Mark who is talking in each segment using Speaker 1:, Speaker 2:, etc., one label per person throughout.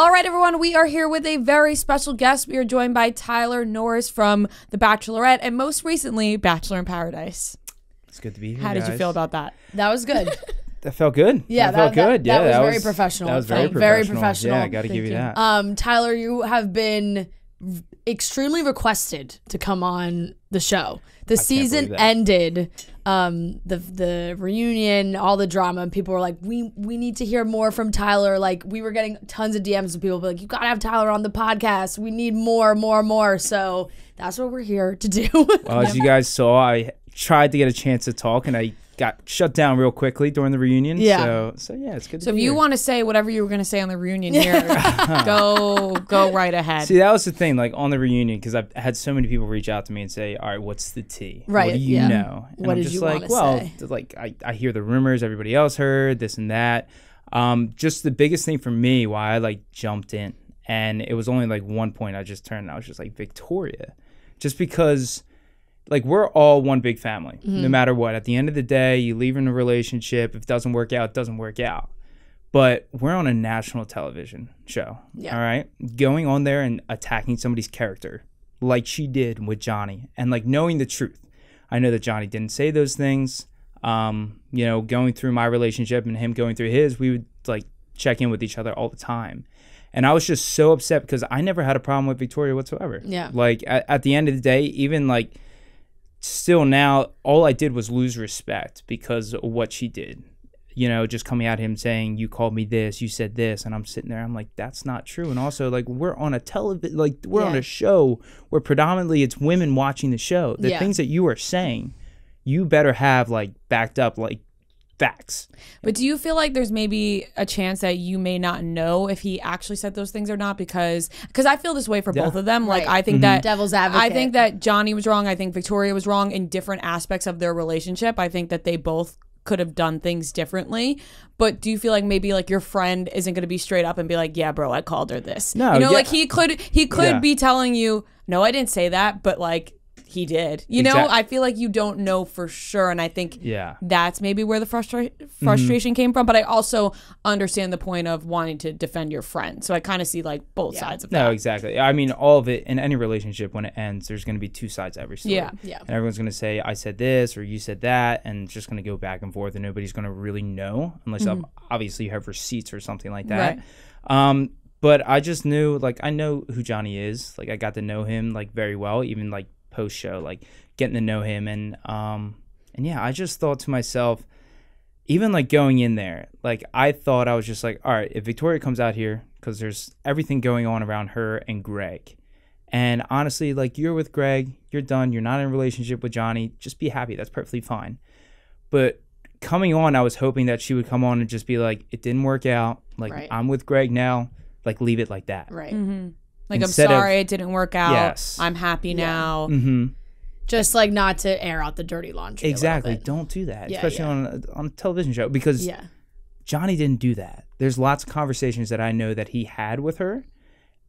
Speaker 1: All right, everyone, we are here with a very special guest. We are joined by Tyler Norris from The Bachelorette and most recently, Bachelor in Paradise.
Speaker 2: It's good to be here.
Speaker 1: How did you feel about that?
Speaker 3: That was good.
Speaker 2: That felt good.
Speaker 3: Yeah,
Speaker 2: that, felt
Speaker 3: that- that-
Speaker 2: good.
Speaker 3: that
Speaker 2: yeah,
Speaker 3: was very professional.
Speaker 2: That was very professional.
Speaker 3: very professional.
Speaker 2: Yeah, I got to give you
Speaker 1: you.
Speaker 2: that.
Speaker 3: Um, Tyler, you have been v- extremely requested to come on the show. The season ended, um, the the reunion, all the drama, and people were like, "We we need to hear more from Tyler." Like we were getting tons of DMs of people be like, "You gotta have Tyler on the podcast. We need more, more, more." So that's what we're here to do.
Speaker 2: well, as you guys saw, I tried to get a chance to talk, and I got shut down real quickly during the reunion.
Speaker 3: Yeah.
Speaker 2: So, so yeah, it's good.
Speaker 1: So
Speaker 2: to
Speaker 1: if
Speaker 2: be
Speaker 1: you want to say whatever you were going to say on the reunion here, go go right ahead.
Speaker 2: See, that was the thing, like on the reunion, because I've had so many people reach out to me and say, "All right, what's the tea?
Speaker 3: Right,
Speaker 2: What do you
Speaker 3: yeah.
Speaker 2: know?" And
Speaker 3: What
Speaker 2: I'm
Speaker 3: did
Speaker 2: just
Speaker 3: you
Speaker 2: like,
Speaker 3: wanna
Speaker 2: "Well,
Speaker 3: say?"
Speaker 2: th- like I, I hear the rumors everybody else heard, this and that." Um, just the biggest thing for me, why I like jumped in, and it was only like one point I just turned. And I was just like Victoria, just because. Like we're all one big family, no
Speaker 3: Mm-hmm.
Speaker 2: matter what. At the end of the day, you leave in a relationship. If it doesn't work out, it doesn't work out but we're on a national television show.
Speaker 3: Yeah.
Speaker 2: All right. Going on there and attacking somebody's character like she did with Johnny and like knowing the truth. I know that Johnny didn't say those things. Um, you know, going through my relationship and him going through his, we would like check in with each other all the time. And I was just so upset because I never had a problem with Victoria whatsoever.
Speaker 3: Yeah.
Speaker 2: Like at, at the end of the day, even like still now, all I did was lose respect because of what she did. You know, just coming at him saying, "You called me this, you said this," and I'm sitting there. I'm like, "That's not true." And also, like, we're on a television, like, we're on a show where predominantly it's women watching the show. The
Speaker 3: Yeah.
Speaker 2: things that you are saying, you better have like backed up, like facts.
Speaker 1: But do you feel like there's maybe a chance that you may not know if he actually said those things or not? Because because I feel this way for both of them. Like I think that
Speaker 3: mm-hmm.
Speaker 1: Devil's
Speaker 3: advocate.
Speaker 1: I think that Johnny was wrong. I think Victoria was wrong in different aspects of their relationship. I think that they both could have done things differently. But do you feel like maybe like your friend isn't going to be straight up and be like, "Yeah, bro, I called her this."
Speaker 2: No,
Speaker 1: you know,
Speaker 2: yeah.
Speaker 1: like he could he could
Speaker 2: Yeah.
Speaker 1: be telling you, "No, I didn't say that," but like he did. You know, I feel like you don't know for sure, and I think
Speaker 2: Yeah.
Speaker 1: that's maybe where the frustra-
Speaker 2: Mm-hmm.
Speaker 1: frustration came from. But I also understand the point of wanting to defend your friend. So I kind of see like both sides of
Speaker 2: No,
Speaker 1: that.
Speaker 2: No, exactly. I mean, all of it in any relationship when it ends, there's going to be two sides every story.
Speaker 1: Yeah.
Speaker 3: Yeah.
Speaker 2: And everyone's going to say, I said this or you said that. And it's just going to go back and forth and nobody's going to really know unless ob- obviously you have receipts or something like that.
Speaker 1: Mm-hmm. Right.
Speaker 2: Um, but I just knew, like, I know who Johnny is. Like, I got to know him, like, very well, even, like, post show, like, getting to know him. And, um, and yeah, I just thought to myself, even like going in there, like I thought I was just like, all right, if Victoria comes out here, because there's everything going on around her and Greg. And honestly, like you're with Greg, you're done, you're not in a relationship with Johnny, just be happy. That's perfectly fine. But coming on, I was hoping that she would come on and just be like, it didn't work out. Like,
Speaker 3: Right.
Speaker 2: I'm with Greg now. Like, leave it like that.
Speaker 3: right.
Speaker 1: Like
Speaker 2: Instead
Speaker 1: I'm
Speaker 2: of-
Speaker 1: sorry it didn't work out.
Speaker 2: Yes.
Speaker 1: I'm happy now.
Speaker 2: Mm-hmm.
Speaker 3: Just like not to air out the dirty laundry. a
Speaker 2: Exactly.
Speaker 3: bit.
Speaker 2: Don't do that,
Speaker 3: Yeah,
Speaker 2: especially
Speaker 3: yeah.
Speaker 2: on a, on a television show because
Speaker 3: Yeah.
Speaker 2: Johnny didn't do that. There's lots of conversations that I know that he had with her.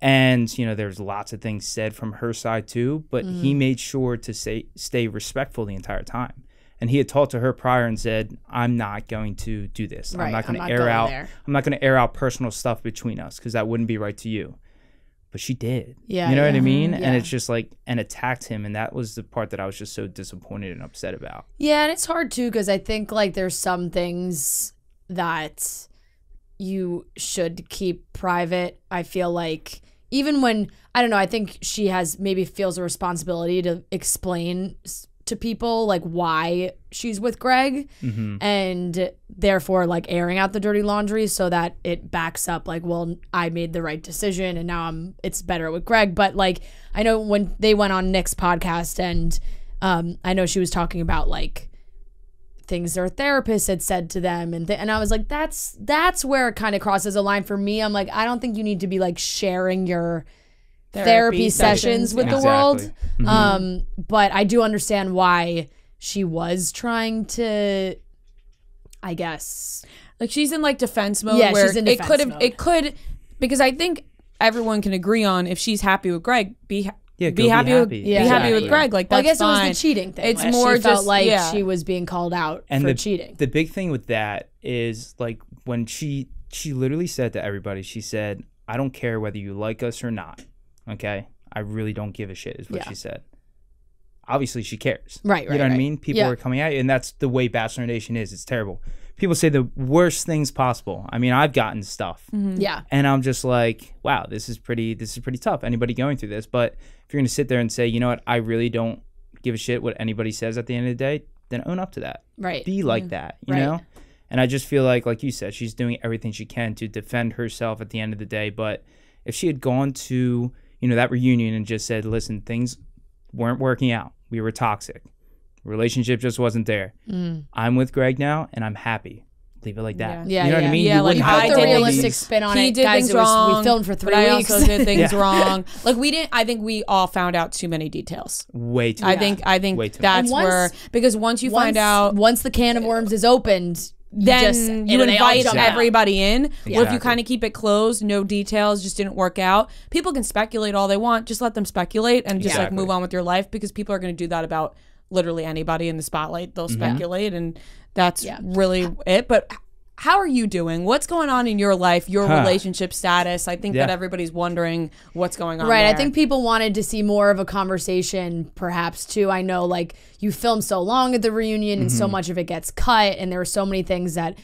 Speaker 2: And, you know, there's lots of things said from her side too, but
Speaker 3: Mm-hmm.
Speaker 2: he made sure to say stay respectful the entire time. And he had talked to her prior and said, I'm not going to do this.
Speaker 3: Right,
Speaker 2: I'm not
Speaker 3: I'm
Speaker 2: going to air out
Speaker 3: there."
Speaker 2: I'm not going to air out personal stuff between us because that wouldn't be right to you. But she did.
Speaker 3: Yeah,
Speaker 2: You know what. I mean?
Speaker 3: Mhm,
Speaker 2: And it's just like and attacked him and that was the part that I was just so disappointed and upset about.
Speaker 3: Yeah, and it's hard too because I think like there's some things that you should keep private. I feel like even when I don't know, I think she has maybe feels a responsibility to explain to people like why she's with Greg and therefore like airing out the dirty laundry so that it backs up like well I made the right decision and now I'm it's better with Greg. But like I know when they went on Nick's podcast and um I know she was talking about like things their therapist had said to them and th- and I was like that's that's where it kind of crosses a line for me. I'm like I don't think you need to be like sharing your therapy, sessions, with
Speaker 2: yeah.
Speaker 3: the world
Speaker 2: Exactly.
Speaker 3: um but I do understand why she was trying to I guess
Speaker 1: Like she's in like defense mode
Speaker 3: Yeah,
Speaker 1: where
Speaker 3: she's in defense it
Speaker 1: could have it could because I think everyone can agree on if she's happy with Greg, be ha-
Speaker 2: Yeah,
Speaker 1: be
Speaker 2: go be
Speaker 1: happy, with
Speaker 2: happy.
Speaker 1: be
Speaker 3: Yeah.
Speaker 1: happy with Greg. Like
Speaker 3: well, I
Speaker 1: that's
Speaker 3: guess it was the cheating thing
Speaker 1: It's
Speaker 3: where
Speaker 1: more
Speaker 3: she felt
Speaker 1: just-
Speaker 3: like
Speaker 1: yeah.
Speaker 3: she was being called out
Speaker 2: and
Speaker 3: for
Speaker 2: the,
Speaker 3: cheating
Speaker 2: The big thing with that is like when she she literally said to everybody, she said, I don't care whether you like us or not. Okay, I really don't give a shit," is what
Speaker 3: Yeah.
Speaker 2: she said. Obviously, she cares.
Speaker 3: Right,
Speaker 2: You
Speaker 3: right,
Speaker 2: know what I mean? People
Speaker 3: Yeah.
Speaker 2: are coming at you, and that's the way Bachelor Nation is. It's terrible. People say the worst things possible. I mean, I've gotten stuff mm-hmm. Mm-hmm.
Speaker 3: Yeah.
Speaker 2: and I'm just like, wow, this is pretty this is pretty tough. Anybody going through this, but if you're gonna sit there and say, you know what, I really don't give a shit what anybody says at the end of the day, then own up to that.
Speaker 3: Right.
Speaker 2: Be like mm-hmm. that, you
Speaker 3: Right.
Speaker 2: know. And I just feel like, like you said, she's doing everything she can to defend herself at the end of the day. But if she had gone to, you know, that reunion and just said, listen, things weren't working out. We were toxic. Relationship just wasn't there. Mm. I'm with Greg now, and I'm happy. Leave it like that.
Speaker 3: Yeah,
Speaker 2: you know what
Speaker 3: yeah.
Speaker 2: I mean?
Speaker 1: Yeah,
Speaker 2: You
Speaker 1: like, I
Speaker 3: Put
Speaker 1: did
Speaker 3: the realistic
Speaker 2: these-
Speaker 3: spin on
Speaker 1: he
Speaker 3: it,
Speaker 1: did
Speaker 3: guys.
Speaker 1: things
Speaker 3: it was,
Speaker 1: wrong.
Speaker 3: we filmed for three
Speaker 1: but I
Speaker 3: weeks.
Speaker 1: also did things
Speaker 2: Yeah.
Speaker 1: wrong. Like we didn't. I think we all found out too many details.
Speaker 2: way too.
Speaker 1: I
Speaker 2: much.
Speaker 1: think. I think
Speaker 2: Way too
Speaker 1: that's
Speaker 3: once-
Speaker 1: where because once you find out,
Speaker 3: once the can of worms is opened, you
Speaker 1: then
Speaker 3: just,
Speaker 1: you
Speaker 3: and they all
Speaker 1: invite everybody in. What if you kind of keep it closed, no details, just didn't work out? People can speculate all they want. Just let them speculate and just like move on with your life because people are going to do that about literally anybody in the spotlight. They'll mm-hmm. speculate, and that's
Speaker 3: Yeah.
Speaker 1: really it. But how are you doing? What's going on in your life? Your
Speaker 2: Huh.
Speaker 1: relationship status? I think that everybody's wondering what's going on.
Speaker 3: Right. I think people wanted to see more of a conversation, perhaps too. I know, like you filmed so long at the reunion, and so
Speaker 2: Mm-hmm.
Speaker 3: much of it gets cut, and there were so many things that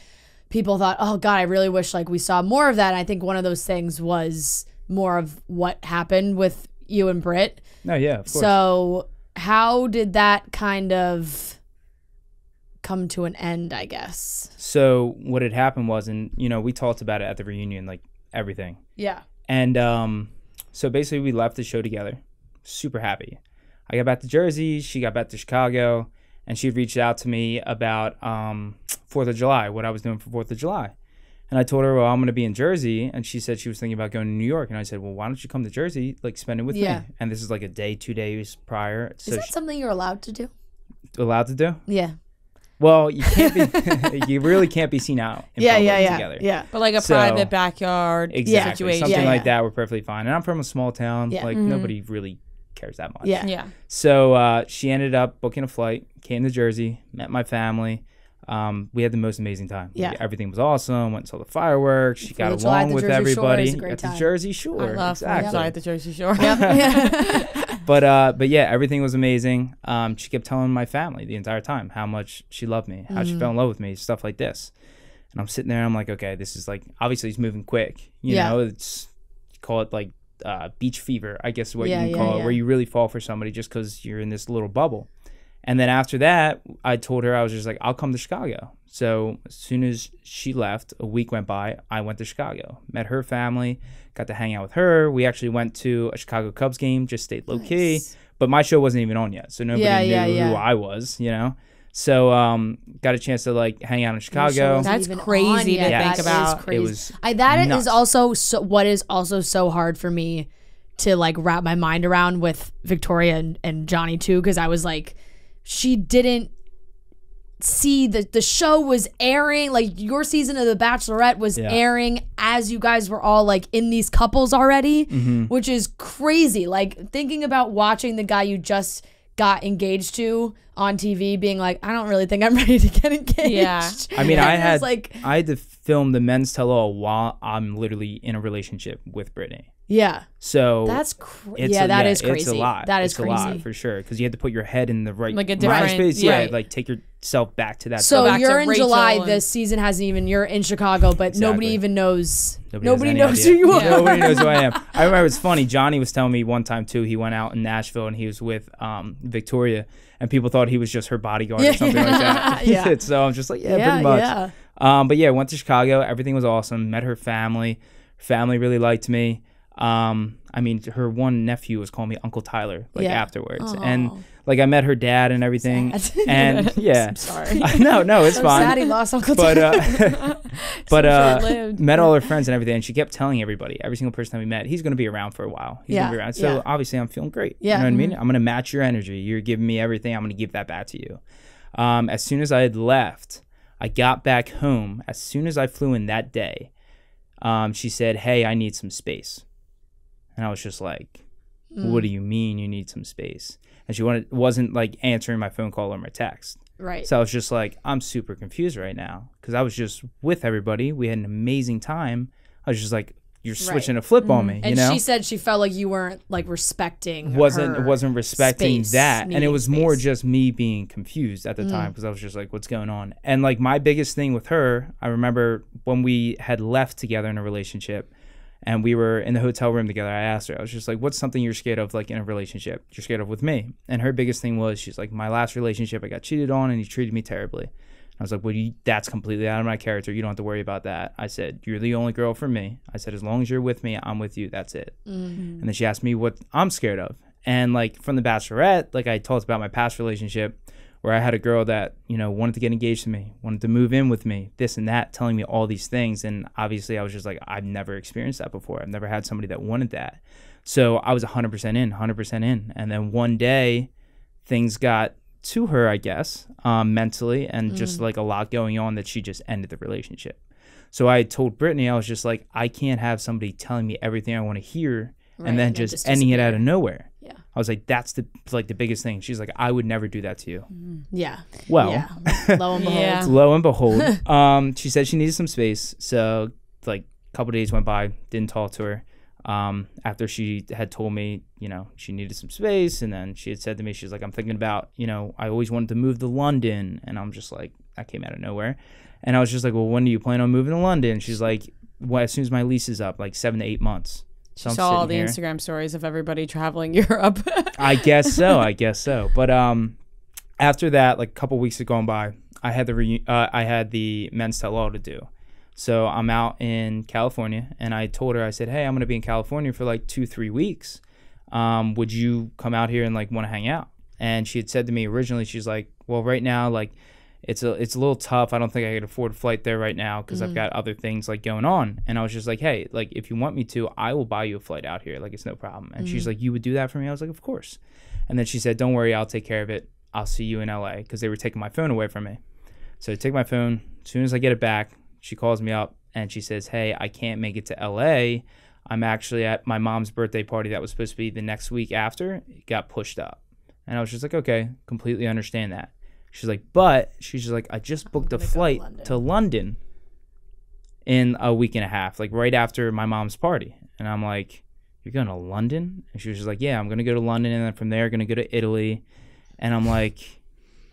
Speaker 3: people thought, "Oh God, I really wish like we saw more of that." And I think one of those things was more of what happened with you and Britt.
Speaker 2: No, yeah, of course.
Speaker 3: So, how did that kind of come to an end? I guess.
Speaker 2: So what had happened was, and you know, we talked about it at the reunion, like everything.
Speaker 3: Yeah.
Speaker 2: And um, so basically, we left the show together. Super happy. I got back to Jersey. She got back to Chicago, and she reached out to me about um, Fourth of July, what I was doing for Fourth of July. And I told her, well, I'm going to be in Jersey, and she said she was thinking about going to New York. And I said, well, why don't you come to Jersey, like spend it with
Speaker 3: Yeah.
Speaker 2: me? And this is like a day, two days prior.
Speaker 3: Is
Speaker 2: So
Speaker 3: that something you're allowed to do?
Speaker 2: allowed to do?
Speaker 3: Yeah.
Speaker 2: Well, you can't be. you really can't be seen out. In public Together.
Speaker 3: Yeah.
Speaker 1: but like a
Speaker 2: So-
Speaker 1: private backyard
Speaker 2: Exactly.
Speaker 1: situation.
Speaker 2: Something
Speaker 3: Yeah,
Speaker 2: like that. We're perfectly fine. And I'm from a small town.
Speaker 3: Yeah.
Speaker 2: Like
Speaker 1: Mm-hmm.
Speaker 2: nobody really cares that much.
Speaker 3: Yeah.
Speaker 1: Yeah.
Speaker 2: So uh, she ended up booking a flight, came to Jersey, met my family. Um, we had the most amazing time.
Speaker 3: Yeah.
Speaker 2: Like, everything was awesome. Went and saw the fireworks. She got
Speaker 3: Fourth of July
Speaker 2: along with
Speaker 3: Jersey Shore
Speaker 2: everybody.
Speaker 3: is
Speaker 2: at the. Jersey Shore.
Speaker 1: I love
Speaker 2: exactly.
Speaker 1: exactly. at the Jersey Shore.
Speaker 2: But uh, but yeah, everything was amazing. Um, she kept telling my family the entire time how much she loved me, how
Speaker 3: Mm.
Speaker 2: she fell in love with me, stuff like this. And I'm sitting there, I'm like, okay, this is like obviously it's moving quick. You
Speaker 3: Yeah.
Speaker 2: know, it's call it like uh, beach fever, I guess what
Speaker 3: Yeah,
Speaker 2: you can
Speaker 3: yeah,
Speaker 2: call it,
Speaker 3: yeah.
Speaker 2: where you really fall for somebody just because you're in this little bubble. And then after that, I told her I was just like, I'll come to Chicago. So as soon as she left, a week went by. I went to Chicago, met her family, got to hang out with her. We actually went to a Chicago Cubs game, just stayed low key. But my show wasn't even on yet, so nobody
Speaker 3: Yeah,
Speaker 2: knew
Speaker 3: yeah,
Speaker 2: who. I was. You know, so um, got a chance to like hang out in Chicago.
Speaker 1: That's crazy
Speaker 3: on
Speaker 1: to
Speaker 3: yet.
Speaker 1: think
Speaker 3: That is
Speaker 1: about. It
Speaker 3: crazy.
Speaker 2: It was
Speaker 3: I that is
Speaker 2: nuts.
Speaker 3: also so what is also so hard for me to like wrap my mind around with Victoria and, and Johnny too because I was like she didn't see the the show was airing like your season of the bachelorette was
Speaker 2: Yeah.
Speaker 3: airing as you guys were all like in these couples already
Speaker 2: Mm-hmm.
Speaker 3: which is crazy like thinking about watching the guy you just got engaged to on TV being like I don't really think I'm ready to get engaged
Speaker 1: Yeah.
Speaker 2: I mean, I had
Speaker 3: like
Speaker 2: I had to film the men's tell all while I'm literally in a relationship with Brittany.
Speaker 3: Yeah
Speaker 2: So
Speaker 3: That's cr-
Speaker 2: it's
Speaker 3: yeah,
Speaker 2: a,
Speaker 3: that is
Speaker 2: It's
Speaker 3: crazy.
Speaker 2: a lot.
Speaker 3: That is
Speaker 2: it's
Speaker 3: crazy.
Speaker 2: a lot for sure because you had to put your head in the right
Speaker 1: Like a
Speaker 2: mind
Speaker 1: different-
Speaker 2: space. Yeah,
Speaker 1: right.
Speaker 2: like take yourself back to that.
Speaker 3: So
Speaker 1: back
Speaker 3: you're in
Speaker 1: Rachel
Speaker 3: July.
Speaker 1: and-
Speaker 3: This season hasn't even. You're in Chicago, but nobody even knows.
Speaker 2: Nobody,
Speaker 3: Nobody, knows
Speaker 2: idea.
Speaker 3: who you are.
Speaker 2: Nobody knows who I am. I remember it's funny. Johnny was telling me one time too. He went out in Nashville and he was with um, Victoria, and people thought he was just her bodyguard or something like that.
Speaker 3: Yeah.
Speaker 2: so I'm just like, yeah,
Speaker 3: Yeah,
Speaker 2: pretty much.
Speaker 3: yeah.
Speaker 2: Um, but yeah, went to Chicago. Everything was awesome. Met her family. Family really liked me. Um, I mean, her one nephew was calling me Uncle Tyler like
Speaker 3: Yeah.
Speaker 2: afterwards, and like I met her dad and everything.
Speaker 3: Sad.
Speaker 2: And yeah,
Speaker 1: I'm sorry.
Speaker 2: no, no, it's
Speaker 3: So
Speaker 2: fine
Speaker 3: sad he lost Uncle
Speaker 2: but
Speaker 3: Tyler.
Speaker 2: uh, but uh, met all her friends and everything. And she kept telling everybody, every single person that we met, he's going to be around for a while. He's
Speaker 3: Yeah,
Speaker 2: going to be around. So
Speaker 3: yeah.
Speaker 2: obviously, I'm feeling great.
Speaker 3: Yeah.
Speaker 2: you know what I mean. I'm going to match your energy. You're giving me everything. I'm going to give that back to you. Um, as soon as I had left, I got back home. As soon as I flew in that day, um, she said, "Hey, I need some space," and I was just like, "What do you mean you need some space?" And she wanted, wasn't like answering my phone call or my text.
Speaker 3: right.
Speaker 2: So I was just like, I'm super confused right now because I was just with everybody. We had an amazing time. I was just like, you're switching a flip on me. You
Speaker 3: Mm-hmm. and
Speaker 2: know,
Speaker 3: she said she felt like you weren't like respecting.
Speaker 2: wasn't
Speaker 3: her
Speaker 2: wasn't respecting
Speaker 3: space,
Speaker 2: that and it was more
Speaker 3: space. Mm.
Speaker 2: just me being confused at the time because i was just like what's going on and like my biggest thing with her i remember when we had left together in a relationship and we were in the hotel room together i asked her i was just like what's something you're scared of like in a relationship you're scared of with me and her biggest thing was she's like my last relationship i got cheated on and he treated me terribly I was like, well, you, that's completely out of my character. You don't have to worry about that. I said, you're the only girl for me. I said, as long as you're with me, I'm with you. That's it. Mm-hmm. And then she asked me what I'm scared of. And like from the Bachelorette, like I talked about my past relationship where I had a girl that, you know, wanted to get engaged to me, wanted to move in with me, this and that, telling me all these things. And obviously I was just like, I've never experienced that before. I've never had somebody that wanted that. So I was 100% in, 100% in. And then one day things got to her, I guess, um, mentally, and just like a lot going on that she just ended the relationship. So I told Brittany, I was just like, I can't have somebody telling me everything I want to hear
Speaker 3: Right,
Speaker 2: and then just,
Speaker 3: just
Speaker 2: ending it out of nowhere.
Speaker 3: Yeah.
Speaker 2: I was like, that's the like the biggest thing. She's like, I would never do that to you.
Speaker 3: Yeah.
Speaker 2: Well,
Speaker 3: yeah. Lo and behold.
Speaker 1: Yeah.
Speaker 2: lo and behold, um, she said she needed some space. So like a couple days went by, didn't talk to her. Um, after she had told me, you know, she needed some space, and then she had said to me, she's like, I'm thinking about, you know, I always wanted to move to London, and I'm just like, that came out of nowhere, and I was just like, well, when do you plan on moving to London? She's like, well, as soon as my lease is up, like seven to eight months. So
Speaker 1: saw all the
Speaker 2: here.
Speaker 1: Instagram stories of everybody traveling Europe.
Speaker 2: I guess so. I guess so. But um, after that, like a couple weeks had gone by, I had the re- uh, I had the men's tell all to do. So I'm out in California, and I told her, I said, "Hey, I'm gonna be in California for like two, three weeks. Um, would you come out here and like want to hang out?" And she had said to me originally, she's like, "Well, right now, like." It's a it's a little tough. I don't think I could afford a flight there right now because I've mm-hmm. got other things like going on. And I was just like, hey, like if you want me to, I will buy you a flight out here. Like it's no problem. And she's mm. like, you would do that for me? I was like, of course. And then she said, "Don't worry, I'll take care of it. I'll see you in LA because they were taking my phone away from me." So I take my phone. As soon as I get it back, she calls me up and she says, "Hey, I can't make it to LA. I'm actually at my mom's birthday party that was supposed to be the next week after. It got pushed up." And I was just like, "Okay, completely understand that." She's like, "But she's just like, I just booked a
Speaker 3: gonna
Speaker 2: flight
Speaker 3: London."
Speaker 2: to London in a week and a half, like right after my mom's party." And I'm like, "You're going to London?" And she was just like, "Yeah, I'm going to go to London and then from there going to go to Italy." And I'm like,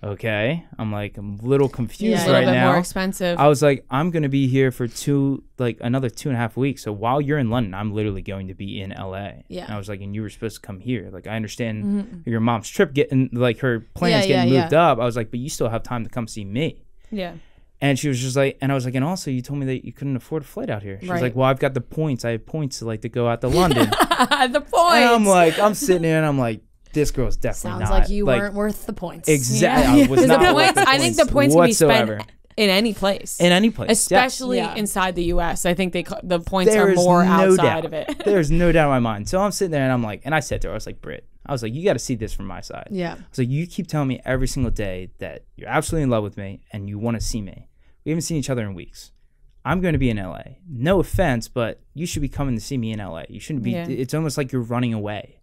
Speaker 2: "Okay." I'm like, I'm a little confused
Speaker 3: Yeah.
Speaker 1: a little
Speaker 2: right
Speaker 1: bit
Speaker 2: now.
Speaker 1: more expensive.
Speaker 2: I was like, I'm gonna be here for two, like another two and a half weeks. So while you're in London, I'm literally going to be in LA.
Speaker 3: Yeah.
Speaker 2: And I was like, and you were supposed to come here. Like, I understand your mom's trip getting, like her plans
Speaker 3: Mm-hmm. Yeah,
Speaker 2: getting
Speaker 3: yeah,
Speaker 2: moved up. I was like, but you still have time to come see me.
Speaker 1: yeah.
Speaker 2: And she was just like, and I was like, and also you told me that you couldn't afford a flight out here. She was like, well, I've got the points. I have points to like to go out to London.
Speaker 1: the point.
Speaker 2: and I'm like, I'm sitting there and I'm like, this girl's definitely
Speaker 3: Sounds
Speaker 2: not
Speaker 3: like you weren't worth the points.
Speaker 2: exactly. I was
Speaker 1: the
Speaker 2: not worth
Speaker 1: points,
Speaker 2: the
Speaker 1: I think the points can be
Speaker 2: whatsoever.
Speaker 1: spent in any place.
Speaker 2: in any place,
Speaker 1: especially
Speaker 3: Yeah.
Speaker 1: inside the U.S. I think they the points
Speaker 2: There
Speaker 1: are more
Speaker 2: no
Speaker 1: outside
Speaker 2: doubt.
Speaker 1: of it.
Speaker 2: There's no doubt in my mind. So I'm sitting there and I'm like, and I said to her, I was like, Britt, I was like, you got to see this from my side.
Speaker 3: Yeah.
Speaker 2: So like, you keep telling me every single day that you're absolutely in love with me and you want to see me. We haven't seen each other in weeks. I'm going to be in LA. No offense, but you should be coming to see me in LA. You shouldn't be.
Speaker 1: Yeah.
Speaker 2: It's almost like you're running away.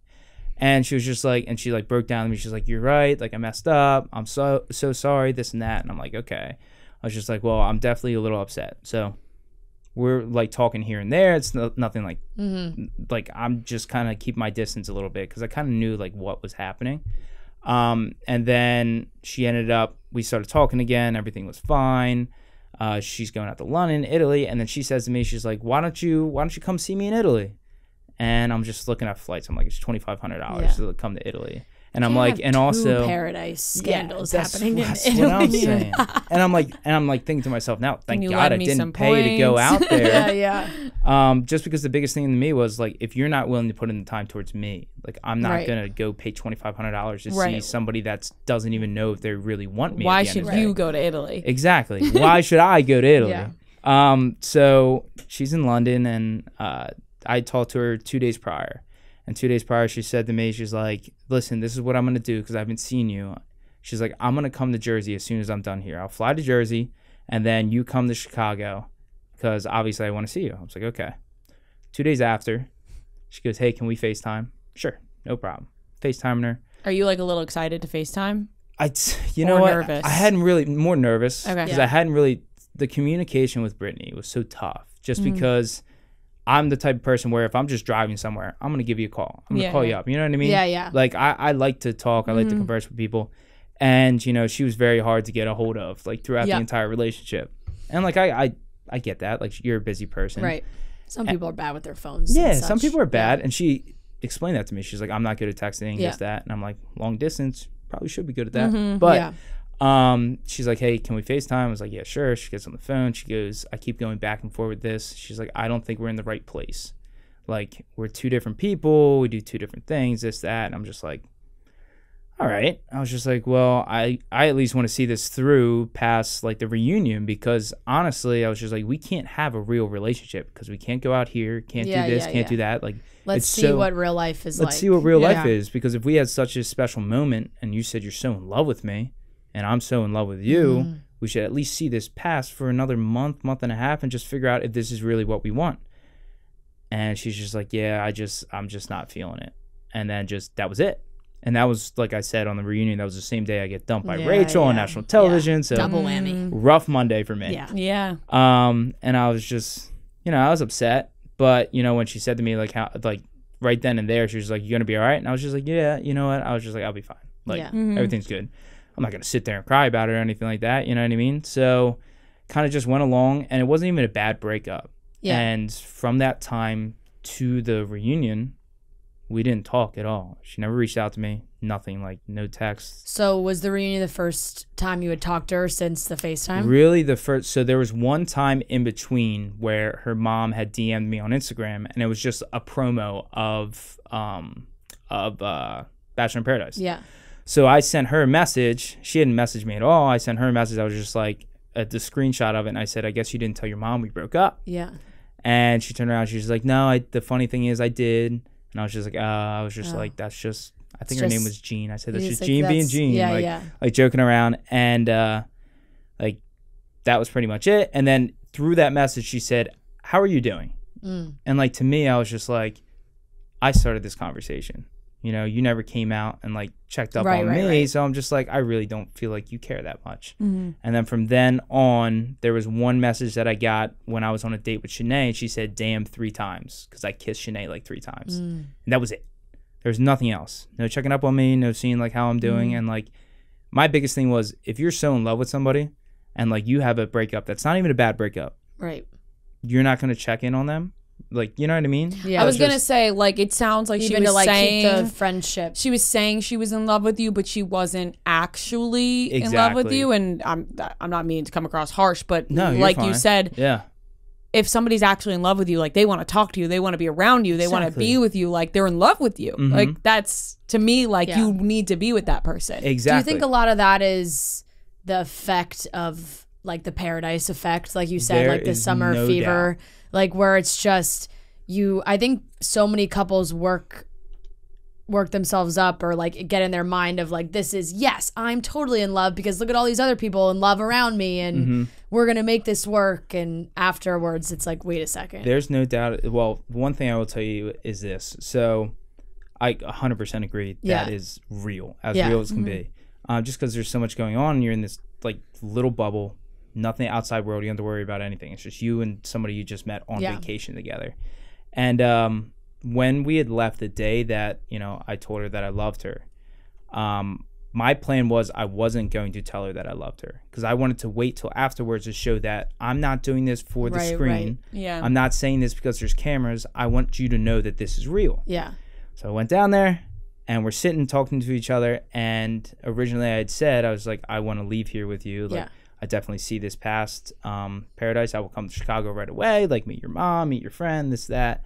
Speaker 2: And she was just like, and she like broke down to me. She's like, you're right. Like I messed up. I'm so so sorry. This and that. And I'm like, okay. I was just like, well, I'm definitely a little upset. So we're like talking here and there. It's no, nothing like like I'm just kind of keep my distance a little bit because I kind of knew like what was happening. Um, and then she ended up. We started talking again. Everything was fine. Uh, she's going out to London, Italy, and then she says to me, she's like, "Why don't you Why don't you come see me in Italy?" And I'm just looking at flights. I'm like, it's twenty five hundred
Speaker 3: Yeah.
Speaker 2: dollars to come to Italy. And I'm like, and also
Speaker 3: paradise scandals happening
Speaker 2: that's
Speaker 3: in
Speaker 2: what I'm
Speaker 3: Italy.
Speaker 2: and I'm like, and I'm like thinking to myself now, thank God I didn't pay to go out there.
Speaker 3: yeah, yeah.
Speaker 2: Um, just because the biggest thing to me was like, if you're not willing to put in the time towards me, like I'm not
Speaker 3: Right.
Speaker 2: gonna go pay twenty five hundred dollars to see somebody that doesn't even know if they really want me.
Speaker 1: Why should
Speaker 2: of the day.
Speaker 1: you go to Italy?
Speaker 2: Exactly. Why should I go to Italy?
Speaker 3: Yeah.
Speaker 2: Um, so she's in London, and uh, I talked to her two days prior. And two days prior, she said to me, she's like, "Listen, this is what I'm gonna do because I haven't seen you." She's like, "I'm gonna come to Jersey as soon as I'm done here. I'll fly to Jersey, and then you come to Chicago because obviously I want to see you." I was like, "Okay." Two days after, she goes, "Hey, can we FaceTime?" Sure, no problem. FaceTiming her.
Speaker 1: Are you like a little excited to FaceTime?
Speaker 2: I, you know what?
Speaker 1: nervous?
Speaker 2: I hadn't really more nervous
Speaker 1: Okay.
Speaker 2: because
Speaker 3: Yeah.
Speaker 2: I hadn't really the communication with Brittany was so tough just
Speaker 1: Mm.
Speaker 2: because I'm the type of person where if I'm just driving somewhere, I'm gonna give you a call. I'm gonna
Speaker 1: Yeah,
Speaker 2: call you up. You know what I mean?
Speaker 3: Yeah, yeah.
Speaker 2: Like I, I like to talk. I like
Speaker 1: Mm-hmm.
Speaker 2: to converse with people, and you know she was very hard to get a hold of like throughout
Speaker 3: Yeah.
Speaker 2: the entire relationship. And like I, I, I get that. Like you're a busy person,
Speaker 3: Right. Some people are bad with their phones.
Speaker 2: Yeah, some people are bad, and she explained that to me. She's like, "I'm not good at texting,
Speaker 3: Yeah.
Speaker 2: this that," and I'm like, "Long distance, probably should be good at that." But
Speaker 3: Yeah.
Speaker 2: Um, she's like, "Hey, can we FaceTime?" I was like, "Yeah, sure." She gets on the phone. She goes, "I keep going back and forth with this." She's like, "I don't think we're in the right place. Like, we're two different people. We do two different things. This, that." And I'm just like, "All right." I was just like, "Well, I, I at least want to see this through past like the reunion because honestly, I was just like, we can't have a real relationship because we can't go out here, can't
Speaker 3: Yeah,
Speaker 2: do this,
Speaker 3: yeah,
Speaker 2: can't
Speaker 3: yeah.
Speaker 2: do that. Like,
Speaker 3: Let's
Speaker 2: it's
Speaker 3: see
Speaker 2: so-
Speaker 3: what real life is like.
Speaker 2: Let's
Speaker 3: like.
Speaker 2: see what real life is because if we had such a special moment and you said you're so in love with me and I'm so in love with you,
Speaker 3: Mm-hmm.
Speaker 2: we should at least see this pass for another month, month and a half and just figure out if this is really what we want. And she's just like, "Yeah, I just I'm just not feeling it." And then just that was it. And that was like I said on the reunion, that was the same day I get dumped by
Speaker 3: Yeah,
Speaker 2: Rachel on national television, so
Speaker 3: Double whammy.
Speaker 2: rough Monday for me.
Speaker 3: Yeah.
Speaker 1: Yeah.
Speaker 2: Um, and I was just, you know, I was upset. But you know, when she said to me like how like right then and there, she was like, "You're gonna be all right?" And I was just like, "Yeah, you know what?" I was just like, "I'll be fine. Like
Speaker 3: Yeah.
Speaker 2: everything's good. I'm not gonna sit there and cry about it or anything like that. You know what I mean?" So, kind of just went along, and it wasn't even a bad breakup.
Speaker 3: Yeah.
Speaker 2: And from that time to the reunion, we didn't talk at all. She never reached out to me. Nothing like no text.
Speaker 3: So was the reunion the first time you had talked to her since the FaceTime?
Speaker 2: Really, the first. So there was one time in between where her mom had DM'd me on Instagram, and it was just a promo of um of uh Bachelor in Paradise.
Speaker 3: Yeah.
Speaker 2: So I sent her a message. She hadn't messaged me at all. I sent her a message. I was just like at the screenshot of it, and I said, "I guess you didn't tell your mom we broke up."
Speaker 3: Yeah.
Speaker 2: And she turned around. She was like, "No, I, the funny thing is, I did." And I was just like, uh, "I was just
Speaker 3: Oh.
Speaker 2: like, that's just." I think
Speaker 3: It's
Speaker 2: her name was Jean. I said that's
Speaker 3: just
Speaker 2: just
Speaker 3: like,
Speaker 2: Jean being Jean.
Speaker 3: Yeah,
Speaker 2: like,
Speaker 3: yeah.
Speaker 2: like joking around and uh like that was pretty much it and then through that message she said how are you doing
Speaker 3: Mm.
Speaker 2: and like to me i was just like i started this conversation you know you never came out and like checked up
Speaker 3: Right,
Speaker 2: on
Speaker 3: right,
Speaker 2: me
Speaker 3: right.
Speaker 2: so i'm just like i really don't feel like you care that much
Speaker 1: Mm-hmm.
Speaker 2: and then from then on there was one message that i got when i was on a date with Shanae and she said damn three times because i kissed Shanae like three times
Speaker 3: Mm.
Speaker 2: and that was it. There was nothing else. No checking up on me, no seeing like how I'm doing.
Speaker 3: Mm.
Speaker 2: And like my biggest thing was if you're so in love with somebody and like you have a breakup that's not even a bad breakup,
Speaker 3: Right.
Speaker 2: you're not gonna check in on them. Like you know what I mean?
Speaker 3: Yeah.
Speaker 1: I was gonna
Speaker 2: just-
Speaker 1: say, like, it sounds like she was
Speaker 3: to like
Speaker 1: saying
Speaker 3: keep the friendship.
Speaker 1: she was saying she was in love with you, but she wasn't actually in love with
Speaker 2: Exactly.
Speaker 1: you. And I'm I'm not meaning to come across harsh, but
Speaker 2: No, you're
Speaker 1: like you said,
Speaker 2: Yeah.
Speaker 1: if somebody's actually in love with you, like they want to talk to you, they want to be around you, they want to be with you, like they're in love with you.
Speaker 2: Mhm.
Speaker 1: Like that's to me, like
Speaker 3: Yeah.
Speaker 1: you need to be with that person.
Speaker 2: Exactly.
Speaker 3: Do you think a lot of that is the effect of like the paradise effect, like you said,
Speaker 2: There
Speaker 3: like the summer
Speaker 2: no
Speaker 3: fever, like where it's just you. I think so many couples work work themselves up or like get in their mind of like this is yes i'm totally in love because look at all these other people in love around me and
Speaker 2: Mm-hmm.
Speaker 3: we're gonna make this work and afterwards it's like wait a second
Speaker 2: There's no doubt. Well, one thing I will tell you is this. So, I 100% agree
Speaker 3: Yeah.
Speaker 2: that is real, as
Speaker 3: Yeah.
Speaker 2: real as can be. Um, just because there's so much going on, and you're in this like little bubble, nothing outside world. You don't have to worry about anything. It's just you and somebody you just met on
Speaker 3: Yeah.
Speaker 2: vacation together. And um, when we had left the day that you know I told her that I loved her, um, my plan was I wasn't going to tell her that I loved her because I wanted to wait till afterwards to show that I'm not doing this for the
Speaker 3: Right,
Speaker 2: screen.
Speaker 3: right.
Speaker 1: yeah.
Speaker 2: I'm not saying this because there's cameras. I want you to know that this is real.
Speaker 3: yeah
Speaker 2: So I went down there and we're sitting talking to each other. And originally I had said, I was like, I want to leave here with you. Like,
Speaker 3: Yeah.
Speaker 2: I definitely see this past um, paradise. I will come to Chicago right away. Like, meet your mom, meet your friend, this, that.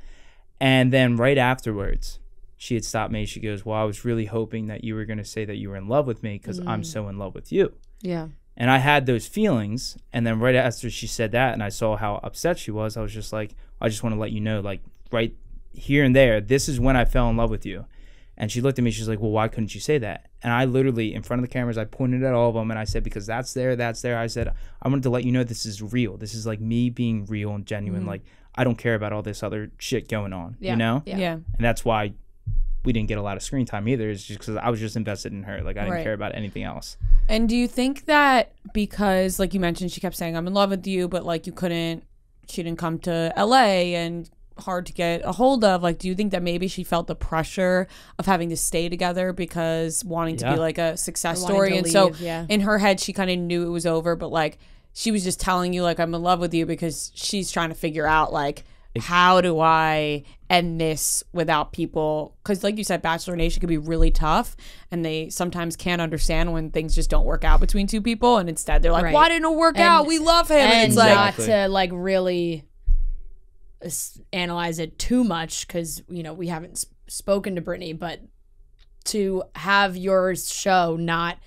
Speaker 2: And then right afterwards, she had stopped me. She goes, Well, I was really hoping that you were going to say that you were in love with me because I'm so in love with you.
Speaker 3: yeah
Speaker 2: And I had those feelings. And then right after she said that, and I saw how upset she was, I was just like, I just want to let you know, like, right here and there, this is when I fell in love with you. And she looked at me, she's like, Well, why couldn't you say that? And I literally, in front of the cameras, I pointed at all of them and I said, Because that's there, that's there. I said, I wanted to let you know this is real. This is like me being real and genuine. Mm-hmm. Like, I don't care about all this other shit going on,
Speaker 3: yeah
Speaker 2: you know?
Speaker 3: yeah,
Speaker 1: yeah.
Speaker 2: And that's why we didn't get a lot of screen time either, is just because I was just invested in her. Like, I didn't
Speaker 1: Right.
Speaker 2: care about anything else.
Speaker 1: And do you think that because, like you mentioned, she kept saying, I'm in love with you, but like you couldn't, she didn't come to LA and hard to get a hold of. Like, do you think that maybe she felt the pressure of having to stay together because wanting to be like a success story?
Speaker 3: to
Speaker 1: And so
Speaker 3: yeah.
Speaker 1: in her head, she kind of knew it was over, but like she was just telling you, like, I'm in love with you because she's trying to figure out, like, how do I end this without people? Because, like you said, Bachelor Nation could be really tough, and they sometimes can't understand when things just don't work out between two people, and instead they're like,
Speaker 3: Right.
Speaker 1: "Why didn't it work
Speaker 3: And-
Speaker 1: out? We love him." And,
Speaker 3: and
Speaker 1: it's like,
Speaker 3: not to like really s- analyze it too much because you know we haven't sp- spoken to Brittany, but to have your show not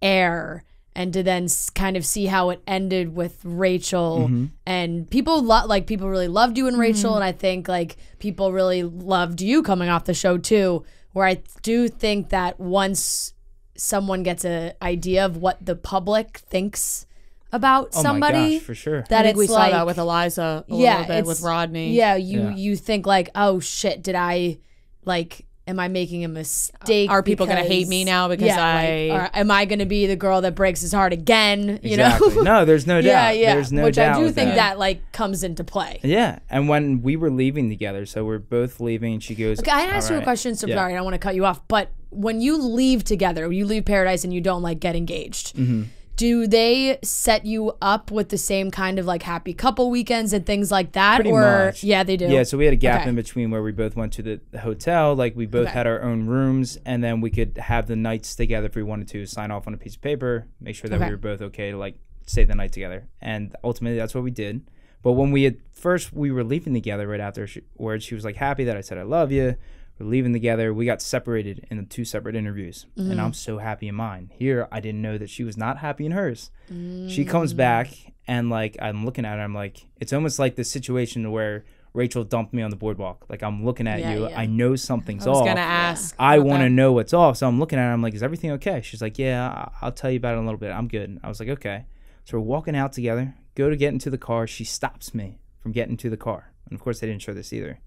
Speaker 3: air and to then kind of see how it ended with Rachel mm-hmm. and people lo- like people really loved you and Rachel mm-hmm. and I think like people really loved you coming off the show too where I do think that once someone gets a idea of what the public thinks about
Speaker 2: Oh
Speaker 3: somebody
Speaker 2: my gosh, for sure.
Speaker 3: that
Speaker 1: I think we
Speaker 3: like
Speaker 1: saw that with Eliza a
Speaker 3: yeah,
Speaker 1: little bit with Rodney.
Speaker 3: yeah you
Speaker 2: Yeah.
Speaker 3: you think like oh shit did I like am I making a mistake
Speaker 1: Are people gonna hate me now because
Speaker 3: yeah,
Speaker 1: I-
Speaker 3: like, or am I gonna be the girl that breaks his heart again you
Speaker 2: exactly.
Speaker 3: know
Speaker 2: no, there's no doubt.
Speaker 3: yeah yeah
Speaker 2: There's no
Speaker 3: which
Speaker 2: doubt
Speaker 3: I do think
Speaker 2: that.
Speaker 3: that. like comes into play
Speaker 2: Yeah, and when we were leaving together, so we're both leaving, she goes,
Speaker 3: Okay, I asked you a question. So
Speaker 2: Yeah.
Speaker 3: sorry, I don't want to cut you off. But when you leave together, you leave Paradise and you don't like get engaged.
Speaker 2: Mm-hmm.
Speaker 3: Do they set you up with the same kind of like happy couple weekends and things like that?
Speaker 2: Pretty
Speaker 3: or
Speaker 2: much.
Speaker 3: yeah, they do.
Speaker 2: Yeah, so we had a gap
Speaker 3: Okay.
Speaker 2: in between where we both went to the, hotel. Like we both
Speaker 3: Okay.
Speaker 2: had our own rooms, and then we could have the nights together if we wanted to. Sign off on a piece of paper, make sure that
Speaker 3: Okay.
Speaker 2: we were both okay to like stay the night together. And ultimately, that's what we did. But when we had first we were leaving together right after she, where she was like happy that I said I love you. We're leaving together. We got separated in the two separate interviews, and
Speaker 3: Mm-hmm.
Speaker 2: I'm so happy in mine. Here, I didn't know that she was not happy in hers. She
Speaker 3: Mm.
Speaker 2: comes back, and like I'm looking at her, I'm like, it's almost like the situation where Rachel dumped me on the boardwalk. Like I'm looking at
Speaker 3: Yeah,
Speaker 2: you,
Speaker 3: yeah.
Speaker 2: I know something's off.
Speaker 1: I was
Speaker 2: off.
Speaker 1: gonna ask.
Speaker 2: I want to know what's off, so I'm looking at her. I'm like, "Is everything okay?" She's like, "Yeah, I- I'll tell you about it in a little bit. I'm good." I was like, "Okay." So we're walking out together. Go to get into the car. She stops me from getting into the car, and of course, they didn't show this either.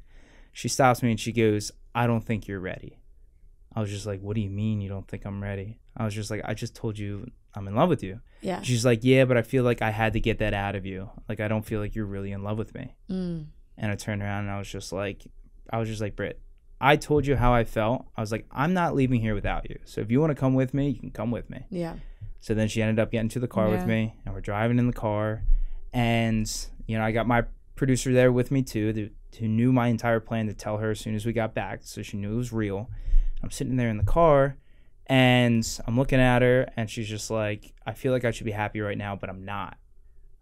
Speaker 2: She stops me and she goes, "I don't think you're ready." I was just like, "What do you mean you don't think I'm ready?" I was just like, "I just told you I'm in love with you."
Speaker 3: yeah.
Speaker 2: She's like, "Yeah, but I feel like I had to get that out of you. Like I don't feel like you're really in love with me."
Speaker 3: Mm.
Speaker 2: And I turned around and I was just like, I was just like, Britt, I told you how I felt. I was like, I'm not leaving here without you. So if you want to come with me, you can come with me.
Speaker 3: Yeah.
Speaker 2: So then she ended up getting to the car with me, and we're driving in the car. And, you know, I got my producer there with me too, who knew my entire plan to tell her as soon as we got back. So she knew it was real. I'm sitting there in the car, and I'm looking at her, and she's just like, I feel like I should be happy right now, but I'm not.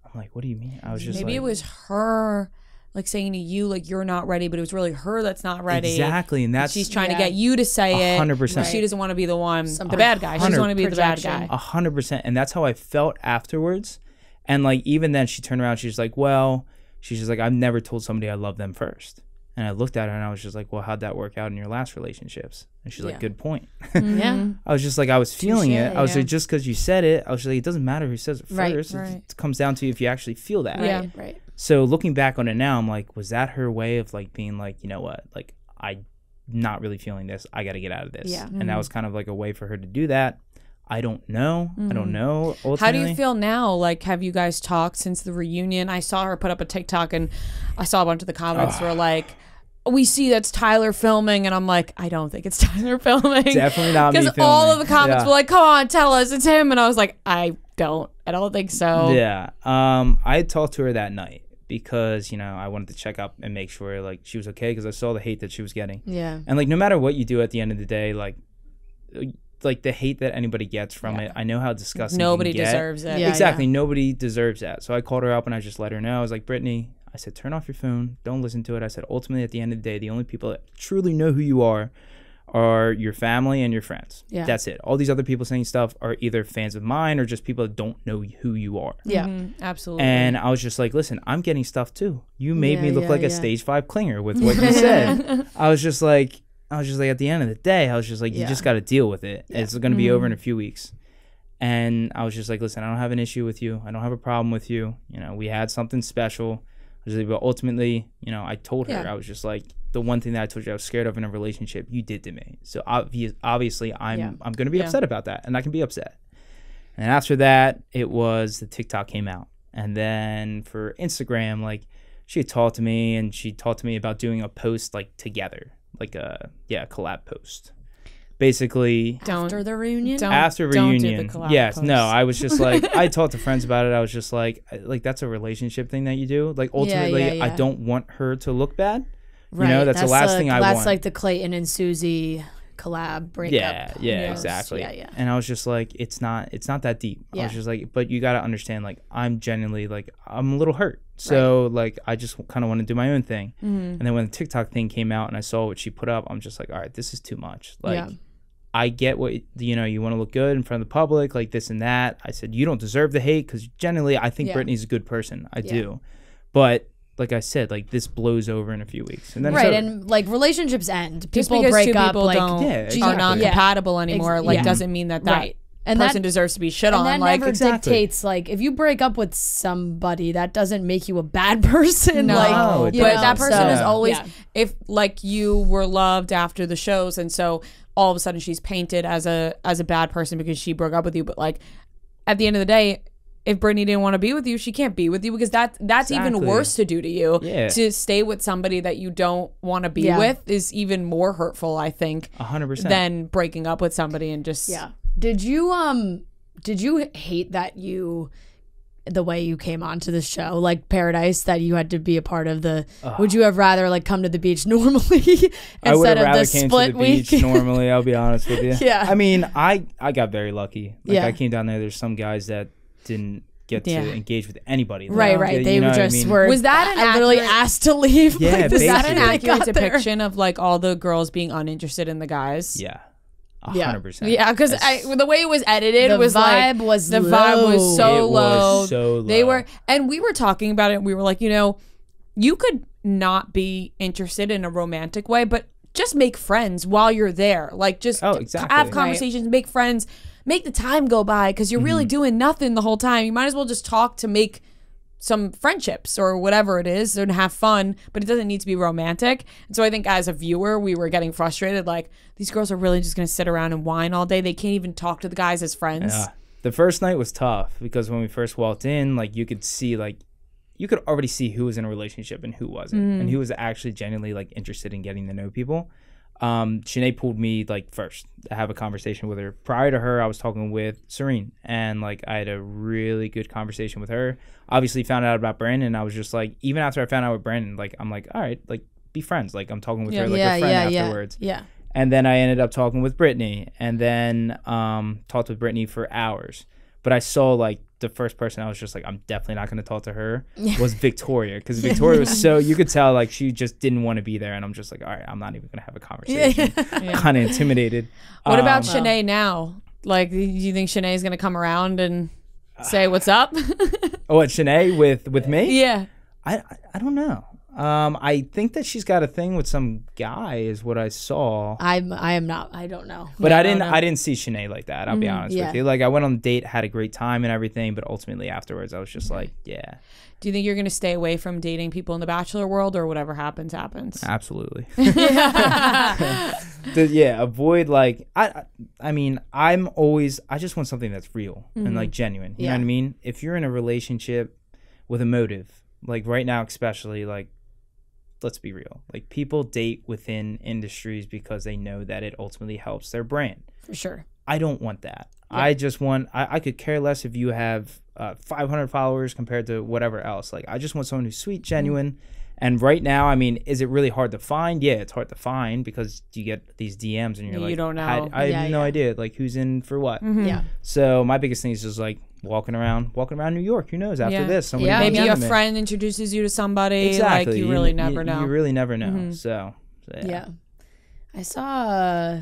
Speaker 2: I'm like, what do you mean? I was just
Speaker 1: Maybe
Speaker 2: like,
Speaker 1: it was her like saying to you like you're not ready, but it was really her that's not ready.
Speaker 2: Exactly. And that's
Speaker 1: She's trying
Speaker 3: Yeah.
Speaker 1: to get you to say it.
Speaker 2: 100%.
Speaker 1: She doesn't want to be the one,
Speaker 3: Some
Speaker 1: the bad guy. She doesn't want to be the bad guy.
Speaker 2: Hundred percent. And that's how I felt afterwards. And like even then she turned around, she's like, Well, she's just like, I've never told somebody I love them first. And I looked at her and I was just like, Well, how'd that work out in your last relationships? And she's
Speaker 3: Yeah.
Speaker 2: like, Good point. Mm-hmm.
Speaker 3: Yeah.
Speaker 2: I was just like, I was feeling it. I was
Speaker 1: yeah.
Speaker 2: like, just because you said it, I was just like, it doesn't matter who says it
Speaker 3: Right,
Speaker 2: first. It-
Speaker 1: right.
Speaker 2: It comes down to if you actually feel that.
Speaker 1: Yeah.
Speaker 3: Right. Right.
Speaker 2: So looking back on it now, I'm like, was that her way of like being like, you know what, like I not really feeling this. I got to get out of this.
Speaker 3: Yeah.
Speaker 2: And that mm-hmm. was kind of like a way for her to do that. I don't know. I don't know. Ultimately.
Speaker 1: How do you feel now? Like, have you guys talked since the reunion? I saw her put up a TikTok, and I saw a bunch of the comments were like, "We see that's Tyler filming," and I'm like, "I don't think it's Tyler filming."
Speaker 2: Definitely not me
Speaker 1: Because all of the comments
Speaker 2: Yeah.
Speaker 1: were like, "Come on, tell us it's him," and I was like, "I don't. I don't think so."
Speaker 2: Yeah. Um, I talked to her that night because you know I wanted to check up and make sure like she was okay because I saw the hate that she was getting.
Speaker 3: Yeah.
Speaker 2: And like no matter what you do at the end of the day, like like the hate that anybody gets from it, I know how disgusting. it can
Speaker 1: Nobody
Speaker 2: get.
Speaker 1: deserves it.
Speaker 3: Yeah.
Speaker 2: exactly. Nobody deserves that. So I called her up and I just let her know. I was like, Brittany, I said, turn off your phone. Don't listen to it. I said, ultimately, at the end of the day, the only people that truly know who you are are your family and your friends.
Speaker 3: Yeah.
Speaker 2: That's it. All these other people saying stuff are either fans of mine or just people that don't know who you are.
Speaker 3: Yeah.
Speaker 1: Mhm, absolutely.
Speaker 2: And I was just like, listen, I'm getting stuff too. You made
Speaker 3: Yeah,
Speaker 2: me look
Speaker 3: yeah,
Speaker 2: like a stage five clinger with what you said. I was just like, I was just like, at the end of the day, I was just like, you
Speaker 3: Yeah.
Speaker 2: just got to deal with it. It's going to be over in a mm. few weeks. And I was just like, listen, I don't have an issue with you. I don't have a problem with you. You know, we had something special. I was like, but ultimately, you know, I told her,
Speaker 3: Yeah.
Speaker 2: I was just like, the one thing that I told you I was scared of in a relationship, you did to me. So obvious, obviously, I'm
Speaker 3: Yeah.
Speaker 2: I'm going to be
Speaker 1: Yeah.
Speaker 2: upset about that, and I can be upset. And after that, it was the TikTok came out, and then for Instagram, like she had talked to me and she talked to me about doing a post like together, like a yeah collab post. Basically,
Speaker 1: Don't
Speaker 3: After the reunion?
Speaker 1: don't-
Speaker 2: after
Speaker 1: don't do the
Speaker 2: reunion,
Speaker 1: collab
Speaker 2: yes, no. I was just like I talked to friends about it. I was just like, like that's a relationship thing that you do. Like ultimately,
Speaker 3: yeah,
Speaker 2: I
Speaker 3: yeah.
Speaker 2: don't want her to look bad.
Speaker 3: Right.
Speaker 2: You know, that's, the last
Speaker 3: like-
Speaker 2: thing I
Speaker 3: That's
Speaker 2: want.
Speaker 3: like the Clayton and Susie collab breakup.
Speaker 2: yeah yeah
Speaker 3: news.
Speaker 2: exactly
Speaker 3: Yeah, yeah.
Speaker 2: and i was just like it's not it's not that deep i was just like but you got to understand like i'm genuinely like i'm a little hurt so like i just kind of want to do my own thing
Speaker 3: Mm-hmm.
Speaker 2: and then when the tiktok thing came out and i saw what she put up i'm just like all right this is too much like
Speaker 3: Yeah.
Speaker 2: i get what you know you want to look good in front of the public like this and that i said you don't deserve the hate because generally i think
Speaker 3: Yeah.
Speaker 2: brittany's a good person i
Speaker 3: Yeah.
Speaker 2: do but like i said like this blows over in a few weeks and then
Speaker 3: Right,
Speaker 2: over.
Speaker 3: and like relationships end.
Speaker 1: Just
Speaker 3: People
Speaker 1: because
Speaker 3: break
Speaker 1: two
Speaker 3: up.
Speaker 1: people
Speaker 3: like
Speaker 1: don't
Speaker 2: Yeah,
Speaker 1: are
Speaker 2: exactly.
Speaker 1: not
Speaker 3: Yeah.
Speaker 1: compatible anymore,
Speaker 3: Ex-
Speaker 1: like
Speaker 3: yeah.
Speaker 1: doesn't mean that that
Speaker 3: right, and
Speaker 1: person
Speaker 3: that
Speaker 1: deserves to be shit
Speaker 3: and
Speaker 1: on.
Speaker 3: that
Speaker 1: Like
Speaker 3: never
Speaker 2: Exactly.
Speaker 3: dictates like if you break up with somebody, that doesn't make you a bad person.
Speaker 1: No,
Speaker 3: like,
Speaker 2: it
Speaker 1: but
Speaker 3: know,
Speaker 1: that person
Speaker 3: so-
Speaker 1: is always
Speaker 3: Yeah.
Speaker 1: if like you were loved after the shows, and so all of a sudden she's painted as a as a bad person because she broke up with you. But like at the end of the day. If Brittany didn't want to be with you, she can't be with you because that that's even worse to do to you.
Speaker 2: Yeah.
Speaker 1: To stay with somebody that you don't want to be
Speaker 3: Yeah.
Speaker 1: with is even more hurtful, I think,
Speaker 2: 100%
Speaker 1: than breaking up with somebody and just
Speaker 3: Yeah. Did you um did you hate that you the way you came onto the show like paradise that you had to be a part of the would you have rather like come to the beach normally
Speaker 2: I would
Speaker 3: instead
Speaker 2: have
Speaker 3: of
Speaker 2: rather
Speaker 3: the
Speaker 2: came
Speaker 3: split
Speaker 2: to the beach
Speaker 3: week
Speaker 2: normally. I'll be honest with you.
Speaker 3: Yeah.
Speaker 2: I mean, I I got very lucky. Like
Speaker 3: Yeah.
Speaker 2: I came down there. There's some guys that didn't get
Speaker 1: Yeah.
Speaker 2: to engage with anybody.
Speaker 3: right
Speaker 2: Like,
Speaker 3: right
Speaker 2: you
Speaker 3: they
Speaker 2: know what I
Speaker 3: just
Speaker 2: mean?
Speaker 3: were
Speaker 1: Was that an
Speaker 3: I literally
Speaker 1: accurate-
Speaker 3: asked to leave
Speaker 2: Yeah,
Speaker 3: like, the
Speaker 2: basically.
Speaker 1: Is that an accurate
Speaker 3: got there.
Speaker 1: depiction of like all the girls being uninterested in the guys?
Speaker 2: Yeah.
Speaker 3: Yeah.
Speaker 2: hundred percent.
Speaker 1: Yeah, because the way it was edited
Speaker 3: The
Speaker 1: was like
Speaker 3: vibe was
Speaker 1: the vibe was
Speaker 3: low.
Speaker 1: so
Speaker 2: It was
Speaker 1: low.
Speaker 2: so
Speaker 1: They were, and we were talking about it. We were like, you know, you could not be interested in a romantic way, but just make friends while you're there. Like, just
Speaker 2: Oh, exactly.
Speaker 1: have
Speaker 2: Right.
Speaker 1: conversations, make friends, make the time go by because you're really doing nothing the whole time. You might as well just talk to make some friendships or whatever it is and have fun, but it doesn't need to be romantic. And so I think as a viewer, we were getting frustrated. Like these girls are really just going to sit around and whine all day. They can't even talk to the guys as friends.
Speaker 2: Yeah. The first night was tough because when we first walked in, like you could see like you could already see who was in a relationship and who wasn't,
Speaker 1: Mm.
Speaker 2: and who was actually genuinely like interested in getting to know people. Um, Shanae pulled me like first to have a conversation with her. Prior to her, I was talking with Serene, and like I had a really good conversation with her. Obviously, found out about Brandon. And I was just like, even after I found out with Brandon, like I'm like, all right, like be friends. Like I'm talking with her like
Speaker 3: yeah
Speaker 2: a friend
Speaker 3: yeah yeah
Speaker 2: afterwards.
Speaker 3: yeah
Speaker 2: And then I ended up talking with Brittany and then um, talked with Brittany for hours. But I saw like the first person I was just like, I'm definitely not going to talk to her was Victoria because Victoria was so, you could tell like she just didn't want to be there. And I'm just like, all right, I'm not even going to have a conversation. kind of intimidated.
Speaker 1: What about
Speaker 2: Um,
Speaker 1: Shanae now? Like, do you think Shanae is going to come around and say what's up?
Speaker 2: Oh, what, Shanae with, with me?
Speaker 1: yeah.
Speaker 2: I, I, I don't know. Um, I think that she's got a thing with some guy is what I saw.
Speaker 3: I'm I am not I don't know
Speaker 2: But I didn't.
Speaker 1: no.
Speaker 2: I didn't see Shanae like that. I'll be honest
Speaker 3: yeah.
Speaker 2: with you. Like I went on a date, had a great time and everything, but ultimately afterwards, I was just like, yeah,
Speaker 1: Do you think you're going to stay away from dating people in the bachelor world or whatever happens, happens?
Speaker 2: absolutely. The- yeah, avoid like I. I- I mean, I'm always. I just want something that's real and like genuine. You know
Speaker 3: Yeah.
Speaker 2: what I mean? If you're in a relationship with a motive, like right now, especially like. Let's be real. Like people date within industries because they know that it ultimately helps their brand.
Speaker 3: for sure
Speaker 2: I don't want that. I just want. I, I could care less if you have uh, 500 followers compared to whatever else. Like I just want someone who's sweet, genuine. And right now, I mean, is it really hard to find? Yeah, it's hard to find because you get these DMs and you're
Speaker 1: You
Speaker 2: like,
Speaker 1: don't
Speaker 2: I,
Speaker 1: know.
Speaker 2: I
Speaker 3: Yeah,
Speaker 2: have no
Speaker 3: yeah.
Speaker 2: idea, like who's in for what.
Speaker 3: yeah
Speaker 2: So my biggest thing is just like walking around, walking around New York. Who knows? After
Speaker 1: Yeah.
Speaker 2: this, somebody
Speaker 3: Yeah,
Speaker 1: Maybe
Speaker 2: be
Speaker 1: a friend introduces you to somebody.
Speaker 2: Exactly.
Speaker 1: Like, you really never know.
Speaker 2: You really never know. So, so yeah.
Speaker 3: Yeah. I saw uh,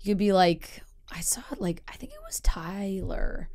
Speaker 3: you could be like I saw like I think it was Tyler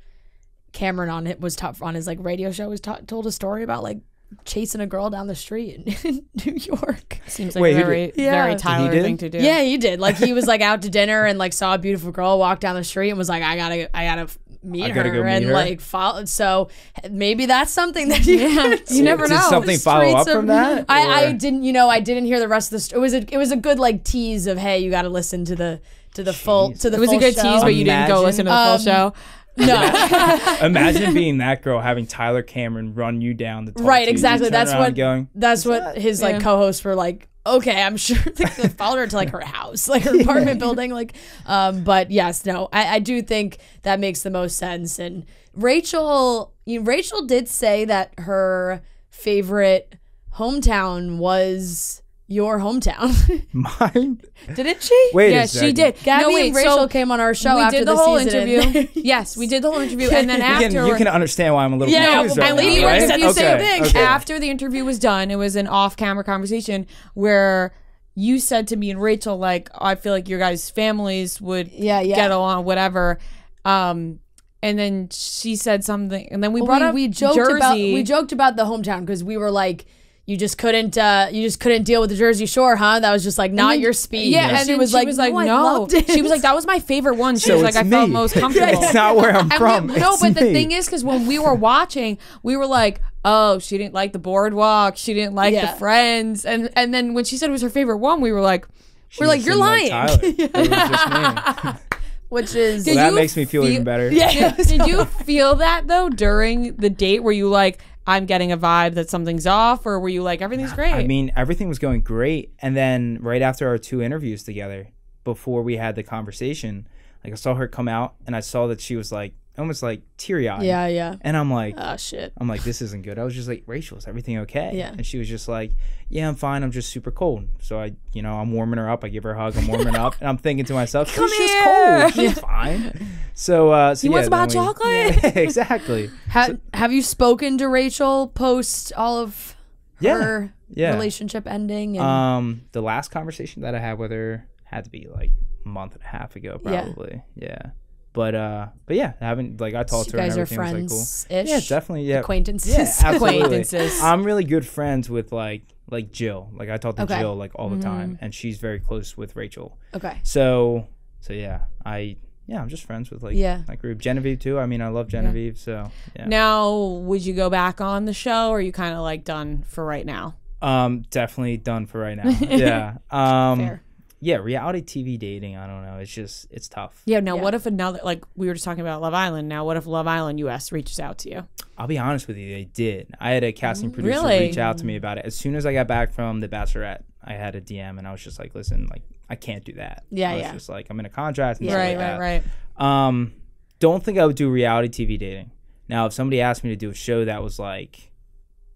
Speaker 3: Cameron on it was top on his like radio show was ta- told a story about like chasing a girl down the street in, in New York.
Speaker 1: Seems like
Speaker 2: Wait,
Speaker 1: a very,
Speaker 3: did- Yeah.
Speaker 1: very Tyler thing to do.
Speaker 3: Yeah, he did. Like he was like out to dinner and like saw a beautiful girl walk down the street and was like I got to I got to f- meet her
Speaker 2: go meet
Speaker 3: and
Speaker 2: her.
Speaker 3: like follow so maybe that's something that you
Speaker 1: Yeah, you never
Speaker 3: do.
Speaker 1: know.
Speaker 2: Did something follow up
Speaker 3: of-
Speaker 2: from that?
Speaker 3: I, I didn't, you know, I didn't hear the rest of the. St- it was a, it was a good like tease of hey, you got to listen to the to the full
Speaker 2: Jeez.
Speaker 3: to the.
Speaker 1: It was a good
Speaker 3: show.
Speaker 1: tease, but you didn't go listen to the full
Speaker 3: Um,
Speaker 1: show.
Speaker 3: No.
Speaker 2: Imagine being that girl having Tyler Cameron run you down the
Speaker 3: right, exactly. That's what
Speaker 2: going.
Speaker 3: That's what his like
Speaker 1: Yeah.
Speaker 3: co-hosts were like. Okay, I'm sure they they followed her to like her house, like her apartment building. Like, um, but yes, no, I, I do think that makes the most sense. And Rachel, you Rachel did say that her favorite hometown was your hometown.
Speaker 2: Mine.
Speaker 3: Didn't she?
Speaker 2: Wait a
Speaker 1: yes, she
Speaker 2: second.
Speaker 1: did.
Speaker 3: Gabby
Speaker 1: no, wait,
Speaker 3: and Rachel
Speaker 1: so
Speaker 3: came on our show
Speaker 1: we
Speaker 3: after
Speaker 1: did the,
Speaker 3: the
Speaker 1: whole
Speaker 3: season
Speaker 1: interview. yes, we did the whole interview, and then
Speaker 2: You
Speaker 1: after
Speaker 2: you can understand why I'm a little
Speaker 3: Yeah,
Speaker 2: confused
Speaker 3: no,
Speaker 2: right
Speaker 3: and
Speaker 2: now,
Speaker 3: we
Speaker 2: right?
Speaker 3: said the same
Speaker 2: Okay,
Speaker 3: thing.
Speaker 2: okay.
Speaker 1: after the interview was done, it was an off-camera conversation where you said to me and Rachel, like, I feel like your guys' families would
Speaker 3: Yeah, yeah.
Speaker 1: get along, whatever. Um, and then she said something, and then we
Speaker 3: Well,
Speaker 1: brought
Speaker 3: we,
Speaker 1: up
Speaker 3: we joked
Speaker 1: Jersey.
Speaker 3: about we joked about the hometown because we were like you just couldn't uh you just couldn't deal with the Jersey Shore, huh? That was just like not
Speaker 1: then-
Speaker 3: your speed.
Speaker 1: Yeah, and
Speaker 3: she
Speaker 1: then
Speaker 3: was like,
Speaker 1: was like,
Speaker 3: no, I
Speaker 1: no.
Speaker 3: loved it."
Speaker 1: She was like, that was my favorite one. She
Speaker 2: So
Speaker 1: was like,
Speaker 2: it's
Speaker 1: I felt
Speaker 2: me.
Speaker 1: most comfortable.
Speaker 2: It's not where I'm
Speaker 1: And
Speaker 2: from.
Speaker 1: we, no,
Speaker 2: it's
Speaker 1: but the thing is, because when we were watching, we were like, "Oh, she didn't like the boardwalk. She didn't like
Speaker 3: Yeah.
Speaker 1: the Friends." And and then when she said it was her favorite one, we were like,
Speaker 2: She
Speaker 3: we're like, "You're
Speaker 2: didn't
Speaker 3: lying."
Speaker 2: Tyler. It was just me.
Speaker 3: which is
Speaker 2: Well, that makes me feel
Speaker 1: feel-
Speaker 2: even better.
Speaker 3: yeah.
Speaker 1: did, did you feel that though during the date? Were you like, "I'm getting a vibe that something's off," or were you like, "Everything's great"?
Speaker 2: I mean, everything was going great, and then right after our two interviews together, before we had the conversation, like I saw her come out, and I saw that she was like almost like teary eyed.
Speaker 3: yeah, yeah.
Speaker 2: And I'm like,
Speaker 3: Oh shit.
Speaker 2: I'm like, this isn't good. I was just like, Rachel, is everything okay?
Speaker 3: Yeah.
Speaker 2: And she was just like, Yeah, I'm fine. I'm just super cold. So I, you know, I'm warming her up. I give her a hug. I'm warming up, and I'm thinking to myself, she's just cold. She's fine. So, uh, so
Speaker 1: want
Speaker 2: yeah,
Speaker 1: some
Speaker 2: then
Speaker 1: hot chocolate?
Speaker 2: Yeah, exactly.
Speaker 3: Ha- have you spoken to Rachel post all of her
Speaker 2: Yeah.
Speaker 3: relationship ending? And
Speaker 2: Um, the last conversation that I had with her had to be like a month and a half ago, probably. Yeah. But uh, but yeah, I haven't like I talked
Speaker 3: you
Speaker 2: to her and
Speaker 3: guys are
Speaker 2: everything was like cool.
Speaker 3: friends ish.
Speaker 2: Yeah, definitely. Yeah,
Speaker 3: Acquaintances.
Speaker 2: Yeah, absolutely.
Speaker 1: Acquaintances.
Speaker 2: I'm really good friends with like like Jill. Like I talk to
Speaker 3: Okay. Mm-hmm.
Speaker 2: Jill like all the time, and she's very close with Rachel.
Speaker 3: okay.
Speaker 2: So so yeah, I yeah I'm just friends with like
Speaker 3: Yeah.
Speaker 2: that group. Genevieve too. I mean I love Genevieve. So yeah.
Speaker 1: now, would you go back on the show, or are you kind of like done for right now?
Speaker 2: Um, definitely done for right now. yeah. Um.
Speaker 3: Fair.
Speaker 2: Yeah, reality TV dating. I don't know. It's just it's tough.
Speaker 1: Yeah. Now,
Speaker 3: Yeah.
Speaker 1: what if another like we were just talking about Love Island? Now, what if Love Island US reaches out to you?
Speaker 2: I'll be honest with you, they did. I had a casting producer
Speaker 1: Really?
Speaker 2: reach out to me about it. As soon as I got back from The Bachelorette, I had a DM and I was just like, listen, like, I can't do that.
Speaker 3: Yeah,
Speaker 2: I was
Speaker 3: yeah.
Speaker 2: just like, I'm in a contract and
Speaker 3: Yeah.
Speaker 2: stuff
Speaker 1: right,
Speaker 2: like
Speaker 1: right,
Speaker 2: that.
Speaker 1: right.
Speaker 2: Um, don't think I would do reality TV dating. Now, if somebody asked me to do a show that was like,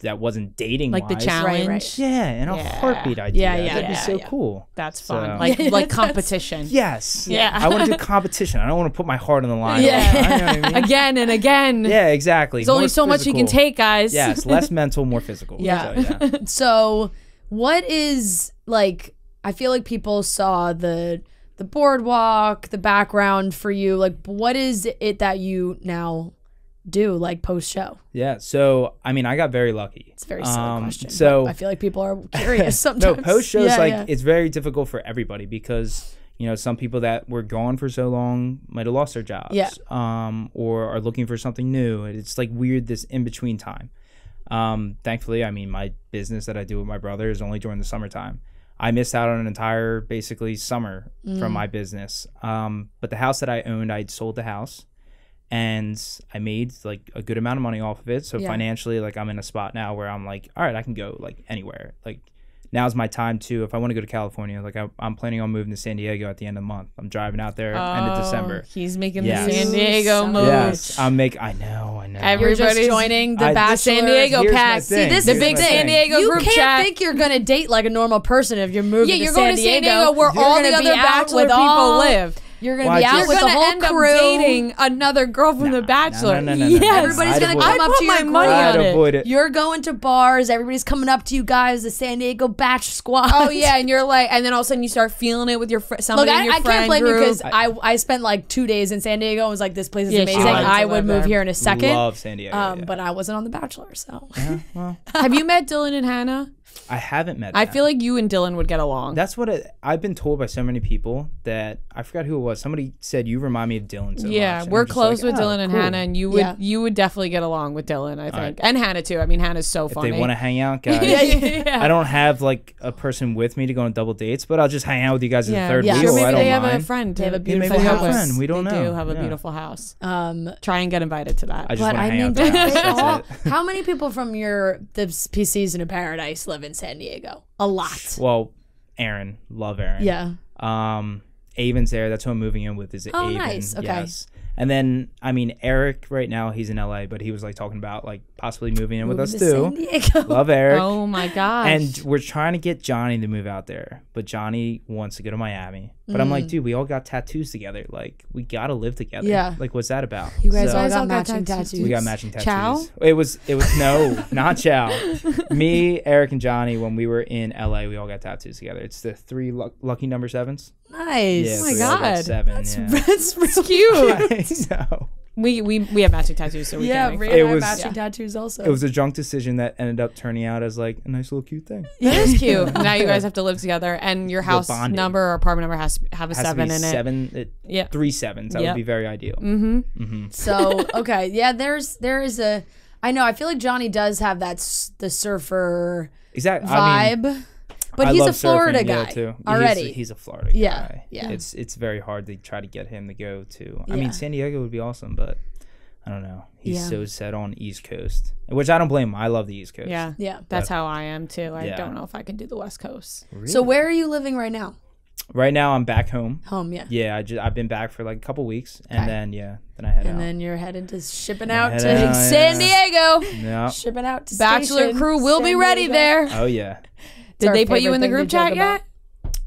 Speaker 2: that wasn't dating
Speaker 1: Like the
Speaker 2: wise,
Speaker 1: challenge.
Speaker 3: right.
Speaker 2: Yeah, in a
Speaker 1: Yeah.
Speaker 2: heartbeat, I'd
Speaker 3: Yeah,
Speaker 2: that.
Speaker 3: yeah,
Speaker 2: That'd
Speaker 3: yeah,
Speaker 2: be so
Speaker 3: yeah.
Speaker 2: cool.
Speaker 1: That's
Speaker 2: So-
Speaker 1: fun. Like like competition.
Speaker 2: Yes.
Speaker 1: Yeah.
Speaker 2: I want to do competition. I don't want to put my heart on the line.
Speaker 3: Yeah.
Speaker 2: You know what I mean?
Speaker 1: Again and again.
Speaker 2: Yeah, exactly.
Speaker 1: There's only
Speaker 2: More
Speaker 1: so much you can take, guys.
Speaker 2: Yes, less mental, more physical.
Speaker 3: Yeah.
Speaker 2: So, yeah.
Speaker 3: So, what is like? I feel like people saw the the boardwalk, the background for you. Like, what is it that you now do, like post show?
Speaker 2: Yeah. So I mean, I got very lucky.
Speaker 3: It's a very silly
Speaker 2: Um,
Speaker 3: question.
Speaker 2: So
Speaker 3: I feel like people are curious sometimes.
Speaker 2: no, post shows
Speaker 3: Yeah,
Speaker 2: like
Speaker 3: yeah.
Speaker 2: it's very difficult for everybody because you know some people that were gone for so long might have lost their jobs.
Speaker 3: Yeah.
Speaker 2: Um, or are looking for something new. It's like weird this in between time. Um, thankfully, I mean, my business that I do with my brother is only during the summertime. I missed out on an entire basically summer
Speaker 3: Mm.
Speaker 2: from my business. Um, but the house that I owned, I'd sold the house and I made like a good amount of money off of it. So
Speaker 3: Yeah.
Speaker 2: financially, like I'm in a spot now where I'm like, all right, I can go like anywhere. Like now's my time to, if I want to go to California, like I, I'm planning on moving to San Diego at the end of the month. I'm driving out there end of oh, December.
Speaker 1: Oh, He's making
Speaker 2: Yes.
Speaker 1: the San Diego
Speaker 3: Ooh,
Speaker 1: move.
Speaker 2: Yes, I'm make. I know, I know.
Speaker 1: Every- Everybody's-
Speaker 3: joining the
Speaker 2: I-
Speaker 3: Bachelor.
Speaker 1: San Diego pack.
Speaker 2: thing.
Speaker 3: See, this is
Speaker 1: the
Speaker 3: is
Speaker 1: big
Speaker 3: the
Speaker 1: San
Speaker 3: thing.
Speaker 1: Diego
Speaker 3: you
Speaker 1: group
Speaker 3: can't
Speaker 1: chat.
Speaker 3: think you're gonna date like a normal person if you're moving
Speaker 1: yeah,
Speaker 3: to
Speaker 1: you're
Speaker 3: San
Speaker 1: going to San
Speaker 3: Diego,
Speaker 1: Diego where
Speaker 3: You're
Speaker 1: all
Speaker 3: gonna
Speaker 1: the other
Speaker 3: out
Speaker 1: Bachelor
Speaker 3: with
Speaker 1: people
Speaker 3: all-
Speaker 1: live.
Speaker 3: You're gonna
Speaker 2: Well,
Speaker 3: be
Speaker 2: I
Speaker 3: out
Speaker 2: just-
Speaker 3: with
Speaker 1: You're
Speaker 3: the
Speaker 1: gonna
Speaker 3: whole
Speaker 1: end
Speaker 3: crew.
Speaker 1: up dating another girl from The Bachelor.
Speaker 2: no, no, no, no, no.
Speaker 1: yes.
Speaker 3: Everybody's
Speaker 2: I'd
Speaker 3: gonna come
Speaker 2: it.
Speaker 3: up
Speaker 1: I'd
Speaker 3: to
Speaker 1: put
Speaker 3: your
Speaker 1: my money
Speaker 3: group.
Speaker 1: on
Speaker 2: I'd
Speaker 1: it.
Speaker 2: avoid it.
Speaker 3: You're going to bars. Everybody's coming up to you guys, the San Diego Batch Squad.
Speaker 1: Oh yeah, and you're like, and then all of a sudden you start feeling it with your fr-
Speaker 3: Look,
Speaker 1: somebody in
Speaker 3: I,
Speaker 1: your
Speaker 3: I
Speaker 1: friend
Speaker 3: can't blame you because I, I spent like two days in San Diego and was like, this place is
Speaker 1: Yeah,
Speaker 3: amazing.
Speaker 1: wanted
Speaker 3: I would move here in a second.
Speaker 2: Love San Diego.
Speaker 3: um,
Speaker 2: yeah.
Speaker 3: But I wasn't on The Bachelor, so.
Speaker 2: Yeah, well,
Speaker 1: Have you met Dylan and Hannah?
Speaker 2: I haven't met.
Speaker 1: I
Speaker 2: them.
Speaker 1: feel like you and Dylan would get along.
Speaker 2: That's what it, I've been told by so many people that I forgot who it was. Somebody said you remind me of Dylan. So
Speaker 1: yeah,
Speaker 2: much. And
Speaker 1: we're
Speaker 2: I'm just
Speaker 1: close
Speaker 2: like,
Speaker 1: with
Speaker 2: oh,
Speaker 1: Dylan and
Speaker 2: cool.
Speaker 1: Hannah, and you would
Speaker 3: Yeah.
Speaker 1: you would definitely get along with Dylan, I think,
Speaker 2: right.
Speaker 1: and Hannah too. I mean, Hannah's so
Speaker 2: If
Speaker 1: funny.
Speaker 2: they want to hang out, guys.
Speaker 1: yeah.
Speaker 2: I don't have like a person with me to go on double dates, but I'll just hang out with you guys as
Speaker 1: Yeah,
Speaker 2: a third
Speaker 3: Yeah.
Speaker 2: wheel.
Speaker 1: Sure, maybe
Speaker 2: I don't
Speaker 1: they have
Speaker 2: mind.
Speaker 1: a friend.
Speaker 3: They have a
Speaker 1: to-
Speaker 3: beautiful
Speaker 2: maybe they have a
Speaker 3: house.
Speaker 2: friend. We don't
Speaker 1: they
Speaker 2: know.
Speaker 1: do have a
Speaker 2: Yeah.
Speaker 1: beautiful house.
Speaker 3: Um,
Speaker 1: Try and get invited to that.
Speaker 2: I just
Speaker 3: but
Speaker 2: want to
Speaker 3: I
Speaker 2: hang
Speaker 3: mean,
Speaker 2: out. With
Speaker 3: they
Speaker 2: the
Speaker 3: all, how many people from your the P season of Paradise live in San Diego? A lot.
Speaker 2: Well, Aaron, love Aaron.
Speaker 3: Yeah.
Speaker 2: Um, Avon's there. That's who I'm moving in with. Is it
Speaker 3: Oh,
Speaker 2: Avon?
Speaker 3: nice. Okay.
Speaker 2: Yes. And then I mean Eric right now he's in LA, but he was like talking about like possibly moving in with us
Speaker 3: Moving to San
Speaker 2: too.
Speaker 3: Diego.
Speaker 2: Love Eric.
Speaker 1: Oh my gosh!
Speaker 2: And we're trying to get Johnny to move out there, but Johnny wants to go to Miami. But I'm
Speaker 3: Mm.
Speaker 2: like, dude, we all got tattoos together. Like, we gotta live together.
Speaker 3: Yeah.
Speaker 2: Like, what's that about?
Speaker 3: You guys
Speaker 2: So-
Speaker 3: all
Speaker 1: guys
Speaker 3: got
Speaker 1: all got
Speaker 3: matching
Speaker 1: tattoos.
Speaker 3: tattoos.
Speaker 2: we got matching tattoos.
Speaker 1: Chow?
Speaker 2: It was it was no, not Chow. Me, Eric, and Johnny. When we were in LA, we all got tattoos together. It's the three luck lucky number sevens.
Speaker 3: Nice.
Speaker 2: Yeah,
Speaker 1: Oh my
Speaker 2: we all got
Speaker 1: God.
Speaker 2: seven.
Speaker 3: That's,
Speaker 2: yeah.
Speaker 3: that's real
Speaker 1: cute.
Speaker 2: I know.
Speaker 1: we we we have matching tattoos, so we
Speaker 3: Yeah,
Speaker 1: can.
Speaker 3: Ray
Speaker 1: Make
Speaker 3: and
Speaker 2: was-
Speaker 3: matching
Speaker 1: Yeah.
Speaker 3: tattoos also.
Speaker 2: It was a drunk decision that ended up turning out as like a nice little cute thing.
Speaker 1: That is cute. now you guys have to live together, and your house number or apartment number has to have a
Speaker 2: Has
Speaker 1: seven
Speaker 2: to be
Speaker 1: in it.
Speaker 2: seven.
Speaker 1: Yeah.
Speaker 2: three sevens. That
Speaker 1: Yep.
Speaker 2: would be very ideal.
Speaker 1: Mm-hmm. Mm-hmm.
Speaker 3: So okay, yeah. There's there is a. I know. I feel like Johnny does have that s- the surfer
Speaker 2: Exactly.
Speaker 3: vibe,
Speaker 2: I mean,
Speaker 3: but
Speaker 2: I
Speaker 3: he's a Florida
Speaker 2: surfing,
Speaker 3: guy
Speaker 2: yeah, too.
Speaker 3: already.
Speaker 2: He's, he's a Florida
Speaker 3: Yeah,
Speaker 2: guy.
Speaker 3: yeah.
Speaker 2: It's it's very hard to try to get him to go to. I
Speaker 3: Yeah.
Speaker 2: mean, San Diego would be awesome, but I don't know. He's
Speaker 3: Yeah.
Speaker 2: so set on East Coast, which I don't blame him. I love the East Coast.
Speaker 1: Yeah,
Speaker 3: yeah.
Speaker 1: that's how I am too. I
Speaker 2: Yeah.
Speaker 1: don't know if I can do the West Coast.
Speaker 3: So where are you living right now?
Speaker 2: Right now, I'm back home.
Speaker 3: Home, yeah.
Speaker 2: Yeah, I just I've been back for like a couple weeks, and
Speaker 3: Okay.
Speaker 2: then yeah, then I head
Speaker 3: And
Speaker 2: out.
Speaker 3: then you're headed to shipping out to
Speaker 2: out,
Speaker 3: San
Speaker 2: yeah.
Speaker 3: Diego.
Speaker 2: yeah.
Speaker 3: Shipping out to
Speaker 1: Bachelor
Speaker 3: station,
Speaker 1: crew will be ready
Speaker 3: Diego.
Speaker 1: there.
Speaker 2: Oh yeah.
Speaker 3: It's
Speaker 1: Did they put you in the group chat yet?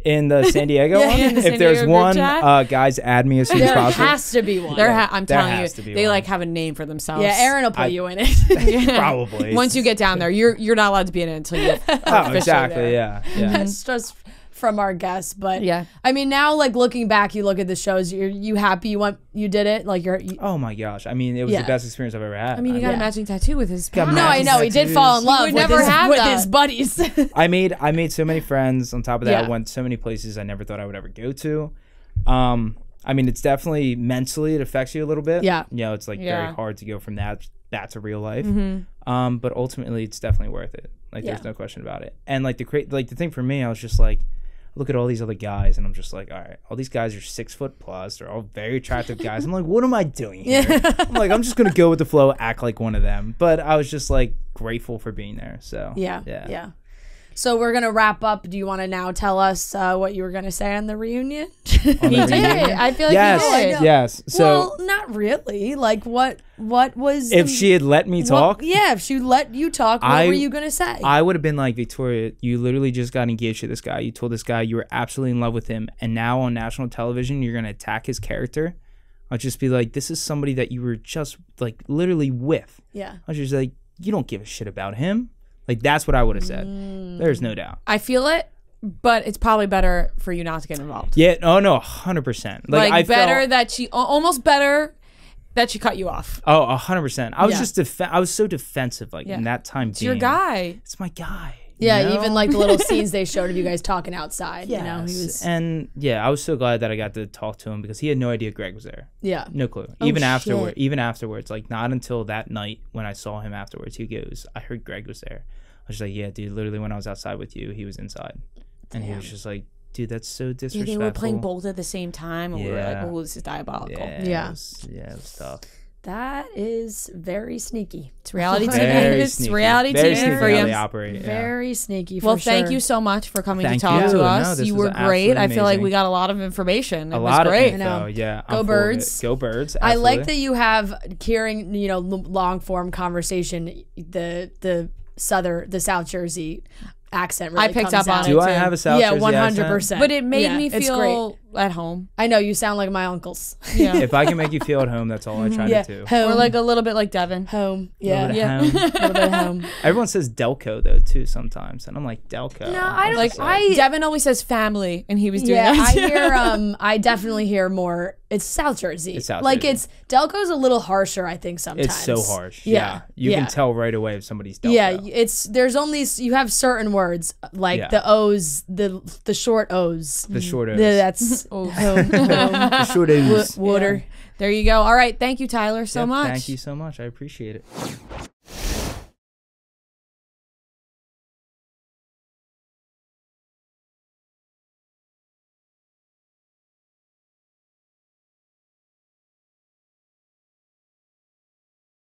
Speaker 2: In the San Diego
Speaker 3: Yeah,
Speaker 2: one,
Speaker 3: in
Speaker 1: the San
Speaker 2: if there's
Speaker 1: Diego
Speaker 2: one, uh, guys, add me as soon as possible.
Speaker 3: There
Speaker 2: possible.
Speaker 3: has to be one.
Speaker 1: There, ha- I'm
Speaker 2: there
Speaker 1: telling you,
Speaker 2: has to be
Speaker 1: they
Speaker 2: one.
Speaker 1: like have a name for themselves.
Speaker 3: yeah, Aaron will put
Speaker 2: I-
Speaker 3: you in it.
Speaker 2: Probably.
Speaker 1: Once you get down there, you're you're not allowed to be in it until you.
Speaker 2: oh, exactly. Yeah. Yeah.
Speaker 3: That's just from our guests, but
Speaker 1: Yeah.
Speaker 3: I mean, now like looking back, you look at the shows. You're you happy you want you did it? Like you're. You,
Speaker 2: Oh my gosh! I mean, it was
Speaker 3: Yeah.
Speaker 2: the best experience I've ever had.
Speaker 1: I mean, he got
Speaker 3: Yeah.
Speaker 1: a matching tattoo with his.
Speaker 2: Got
Speaker 1: pal.
Speaker 3: no, I
Speaker 2: matching
Speaker 3: know he did fall in love
Speaker 1: would
Speaker 3: with,
Speaker 1: never
Speaker 3: his,
Speaker 1: have
Speaker 3: with
Speaker 1: that.
Speaker 3: his buddies.
Speaker 2: I made I made so many friends. On top of that,
Speaker 3: Yeah.
Speaker 2: I went so many places I never thought I would ever go to. Um, I mean, it's definitely mentally it affects you a little bit.
Speaker 3: Yeah.
Speaker 2: you know, it's like
Speaker 1: Yeah.
Speaker 2: very hard to go from that that to real life.
Speaker 1: Mm-hmm.
Speaker 2: Um, but ultimately, it's definitely worth it. Like, there's no question about it. And like the cra- like the thing for me, I was just like. Look at all these other guys, and I'm just like, all right, all these guys are six foot plus. They're all very attractive guys. I'm like, what am I doing here? I'm like, I'm just gonna go with the flow, act like one of them. But I was just like grateful for being there. So
Speaker 3: yeah,
Speaker 2: yeah,
Speaker 3: yeah. So we're gonna wrap up. Do you want to now tell us uh, what you were gonna say on the reunion?
Speaker 2: On the
Speaker 1: He did. I feel like
Speaker 2: yes,
Speaker 1: he did.
Speaker 2: yes. So
Speaker 3: well, not really. Like what? What was?
Speaker 2: if
Speaker 3: the-
Speaker 2: she had let me
Speaker 3: what-
Speaker 2: talk,
Speaker 3: yeah, if she let you talk, what
Speaker 2: I-
Speaker 3: were you gonna say?
Speaker 2: I would have been like, Victoria, you literally just got engaged to this guy. You told this guy you were absolutely in love with him, and now on national television, you're gonna attack his character. I'd just be like, this is somebody that you were just like literally with.
Speaker 3: yeah.
Speaker 2: I was just like, you don't give a shit about him. Like that's what I would have said.
Speaker 3: Mm.
Speaker 2: There's no doubt.
Speaker 1: I feel it, but it's probably better for you not to get involved.
Speaker 2: Yeah. Oh no. Hundred percent.
Speaker 1: Like,
Speaker 2: I
Speaker 1: better
Speaker 2: felt,
Speaker 1: that she, almost better that she cut you off.
Speaker 2: Oh, hundred percent. I was
Speaker 3: Yeah.
Speaker 2: just def- I was so defensive. Like
Speaker 1: Yeah.
Speaker 2: in that time.
Speaker 1: It's your guy.
Speaker 2: It's my guy. You
Speaker 3: Yeah,
Speaker 2: know?
Speaker 3: even like the little scenes they showed of you guys talking outside. You know, was.
Speaker 2: and yeah, I was so glad that I got to talk to him because he had no idea Greg was there.
Speaker 3: Yeah.
Speaker 2: No clue. Oh, even afterward, even afterwards, like not until that night when I saw him afterwards, he goes, "I heard Greg was there." I was just like, "Yeah, dude. Literally, when I was outside with you, he was inside," and he was just like, "Dude, that's so
Speaker 1: Yeah,
Speaker 2: disrespectful."
Speaker 1: they were playing both at the same time, and we were like, "Oh, this is diabolical."
Speaker 2: Yeah,
Speaker 3: Yeah.
Speaker 2: It was, yeah, it was tough.
Speaker 3: That is very sneaky.
Speaker 1: It's reality TV.
Speaker 2: Very
Speaker 1: It's
Speaker 2: sneaky.
Speaker 1: reality
Speaker 2: Very
Speaker 1: TV
Speaker 2: sneaky
Speaker 1: for you.
Speaker 2: operate. yeah.
Speaker 3: Very sneaky. For
Speaker 1: Well, thank
Speaker 3: sure.
Speaker 1: you so much for coming
Speaker 2: Thank
Speaker 1: to talk
Speaker 2: you.
Speaker 1: to us.
Speaker 2: this
Speaker 1: you were great.
Speaker 2: absolutely
Speaker 1: I feel like we got a lot of information.
Speaker 2: a
Speaker 1: it
Speaker 2: lot
Speaker 1: was great.
Speaker 2: of
Speaker 3: I know.
Speaker 2: info. Yeah,
Speaker 3: Go
Speaker 2: I'm full of it.
Speaker 3: Birds.
Speaker 2: Go birds.
Speaker 3: I like that you have hearing, you know, long form conversation. The the southern, the South Jersey accent. Really
Speaker 1: I picked
Speaker 3: comes
Speaker 1: up on
Speaker 3: out.
Speaker 1: it
Speaker 2: Do I have a South
Speaker 3: yeah,
Speaker 2: Jersey
Speaker 3: one
Speaker 2: accent?
Speaker 3: hundred percent.
Speaker 1: But it made
Speaker 3: Yeah,
Speaker 1: me
Speaker 3: it's
Speaker 1: feel at home.
Speaker 3: I know you sound like my uncles.
Speaker 1: Yeah.
Speaker 2: If I can make you feel at home, that's all I try
Speaker 3: yeah,
Speaker 2: to do.
Speaker 3: home.
Speaker 1: or like a little bit like Devin.
Speaker 3: home.
Speaker 2: A little
Speaker 3: Yeah,
Speaker 2: bit
Speaker 3: yeah.
Speaker 2: of home.
Speaker 3: a little bit of home.
Speaker 2: Everyone says Delco though too sometimes, and I'm like Delco.
Speaker 3: No, I don't.
Speaker 1: Like
Speaker 3: I
Speaker 1: Devin always says family, and he was doing
Speaker 3: yeah,
Speaker 1: that.
Speaker 3: I hear. Um, I definitely hear more. It's South Jersey.
Speaker 2: It's South
Speaker 3: like
Speaker 2: Jersey.
Speaker 3: it's Delco's a little harsher. I think sometimes
Speaker 2: It's so harsh.
Speaker 3: Yeah,
Speaker 2: Yeah, you
Speaker 3: yeah.
Speaker 2: can tell right away if somebody's Delco.
Speaker 3: Yeah, it's there's only you have certain words like
Speaker 2: Yeah.
Speaker 3: the O's, the the short O's.
Speaker 2: the short O's.
Speaker 3: The- that's
Speaker 1: Oh.
Speaker 3: home, home,
Speaker 2: the short O's.
Speaker 3: water.
Speaker 1: There you go. All right. Thank you, Tyler, so
Speaker 2: Yep,
Speaker 1: much.
Speaker 2: Thank you so much. I appreciate it.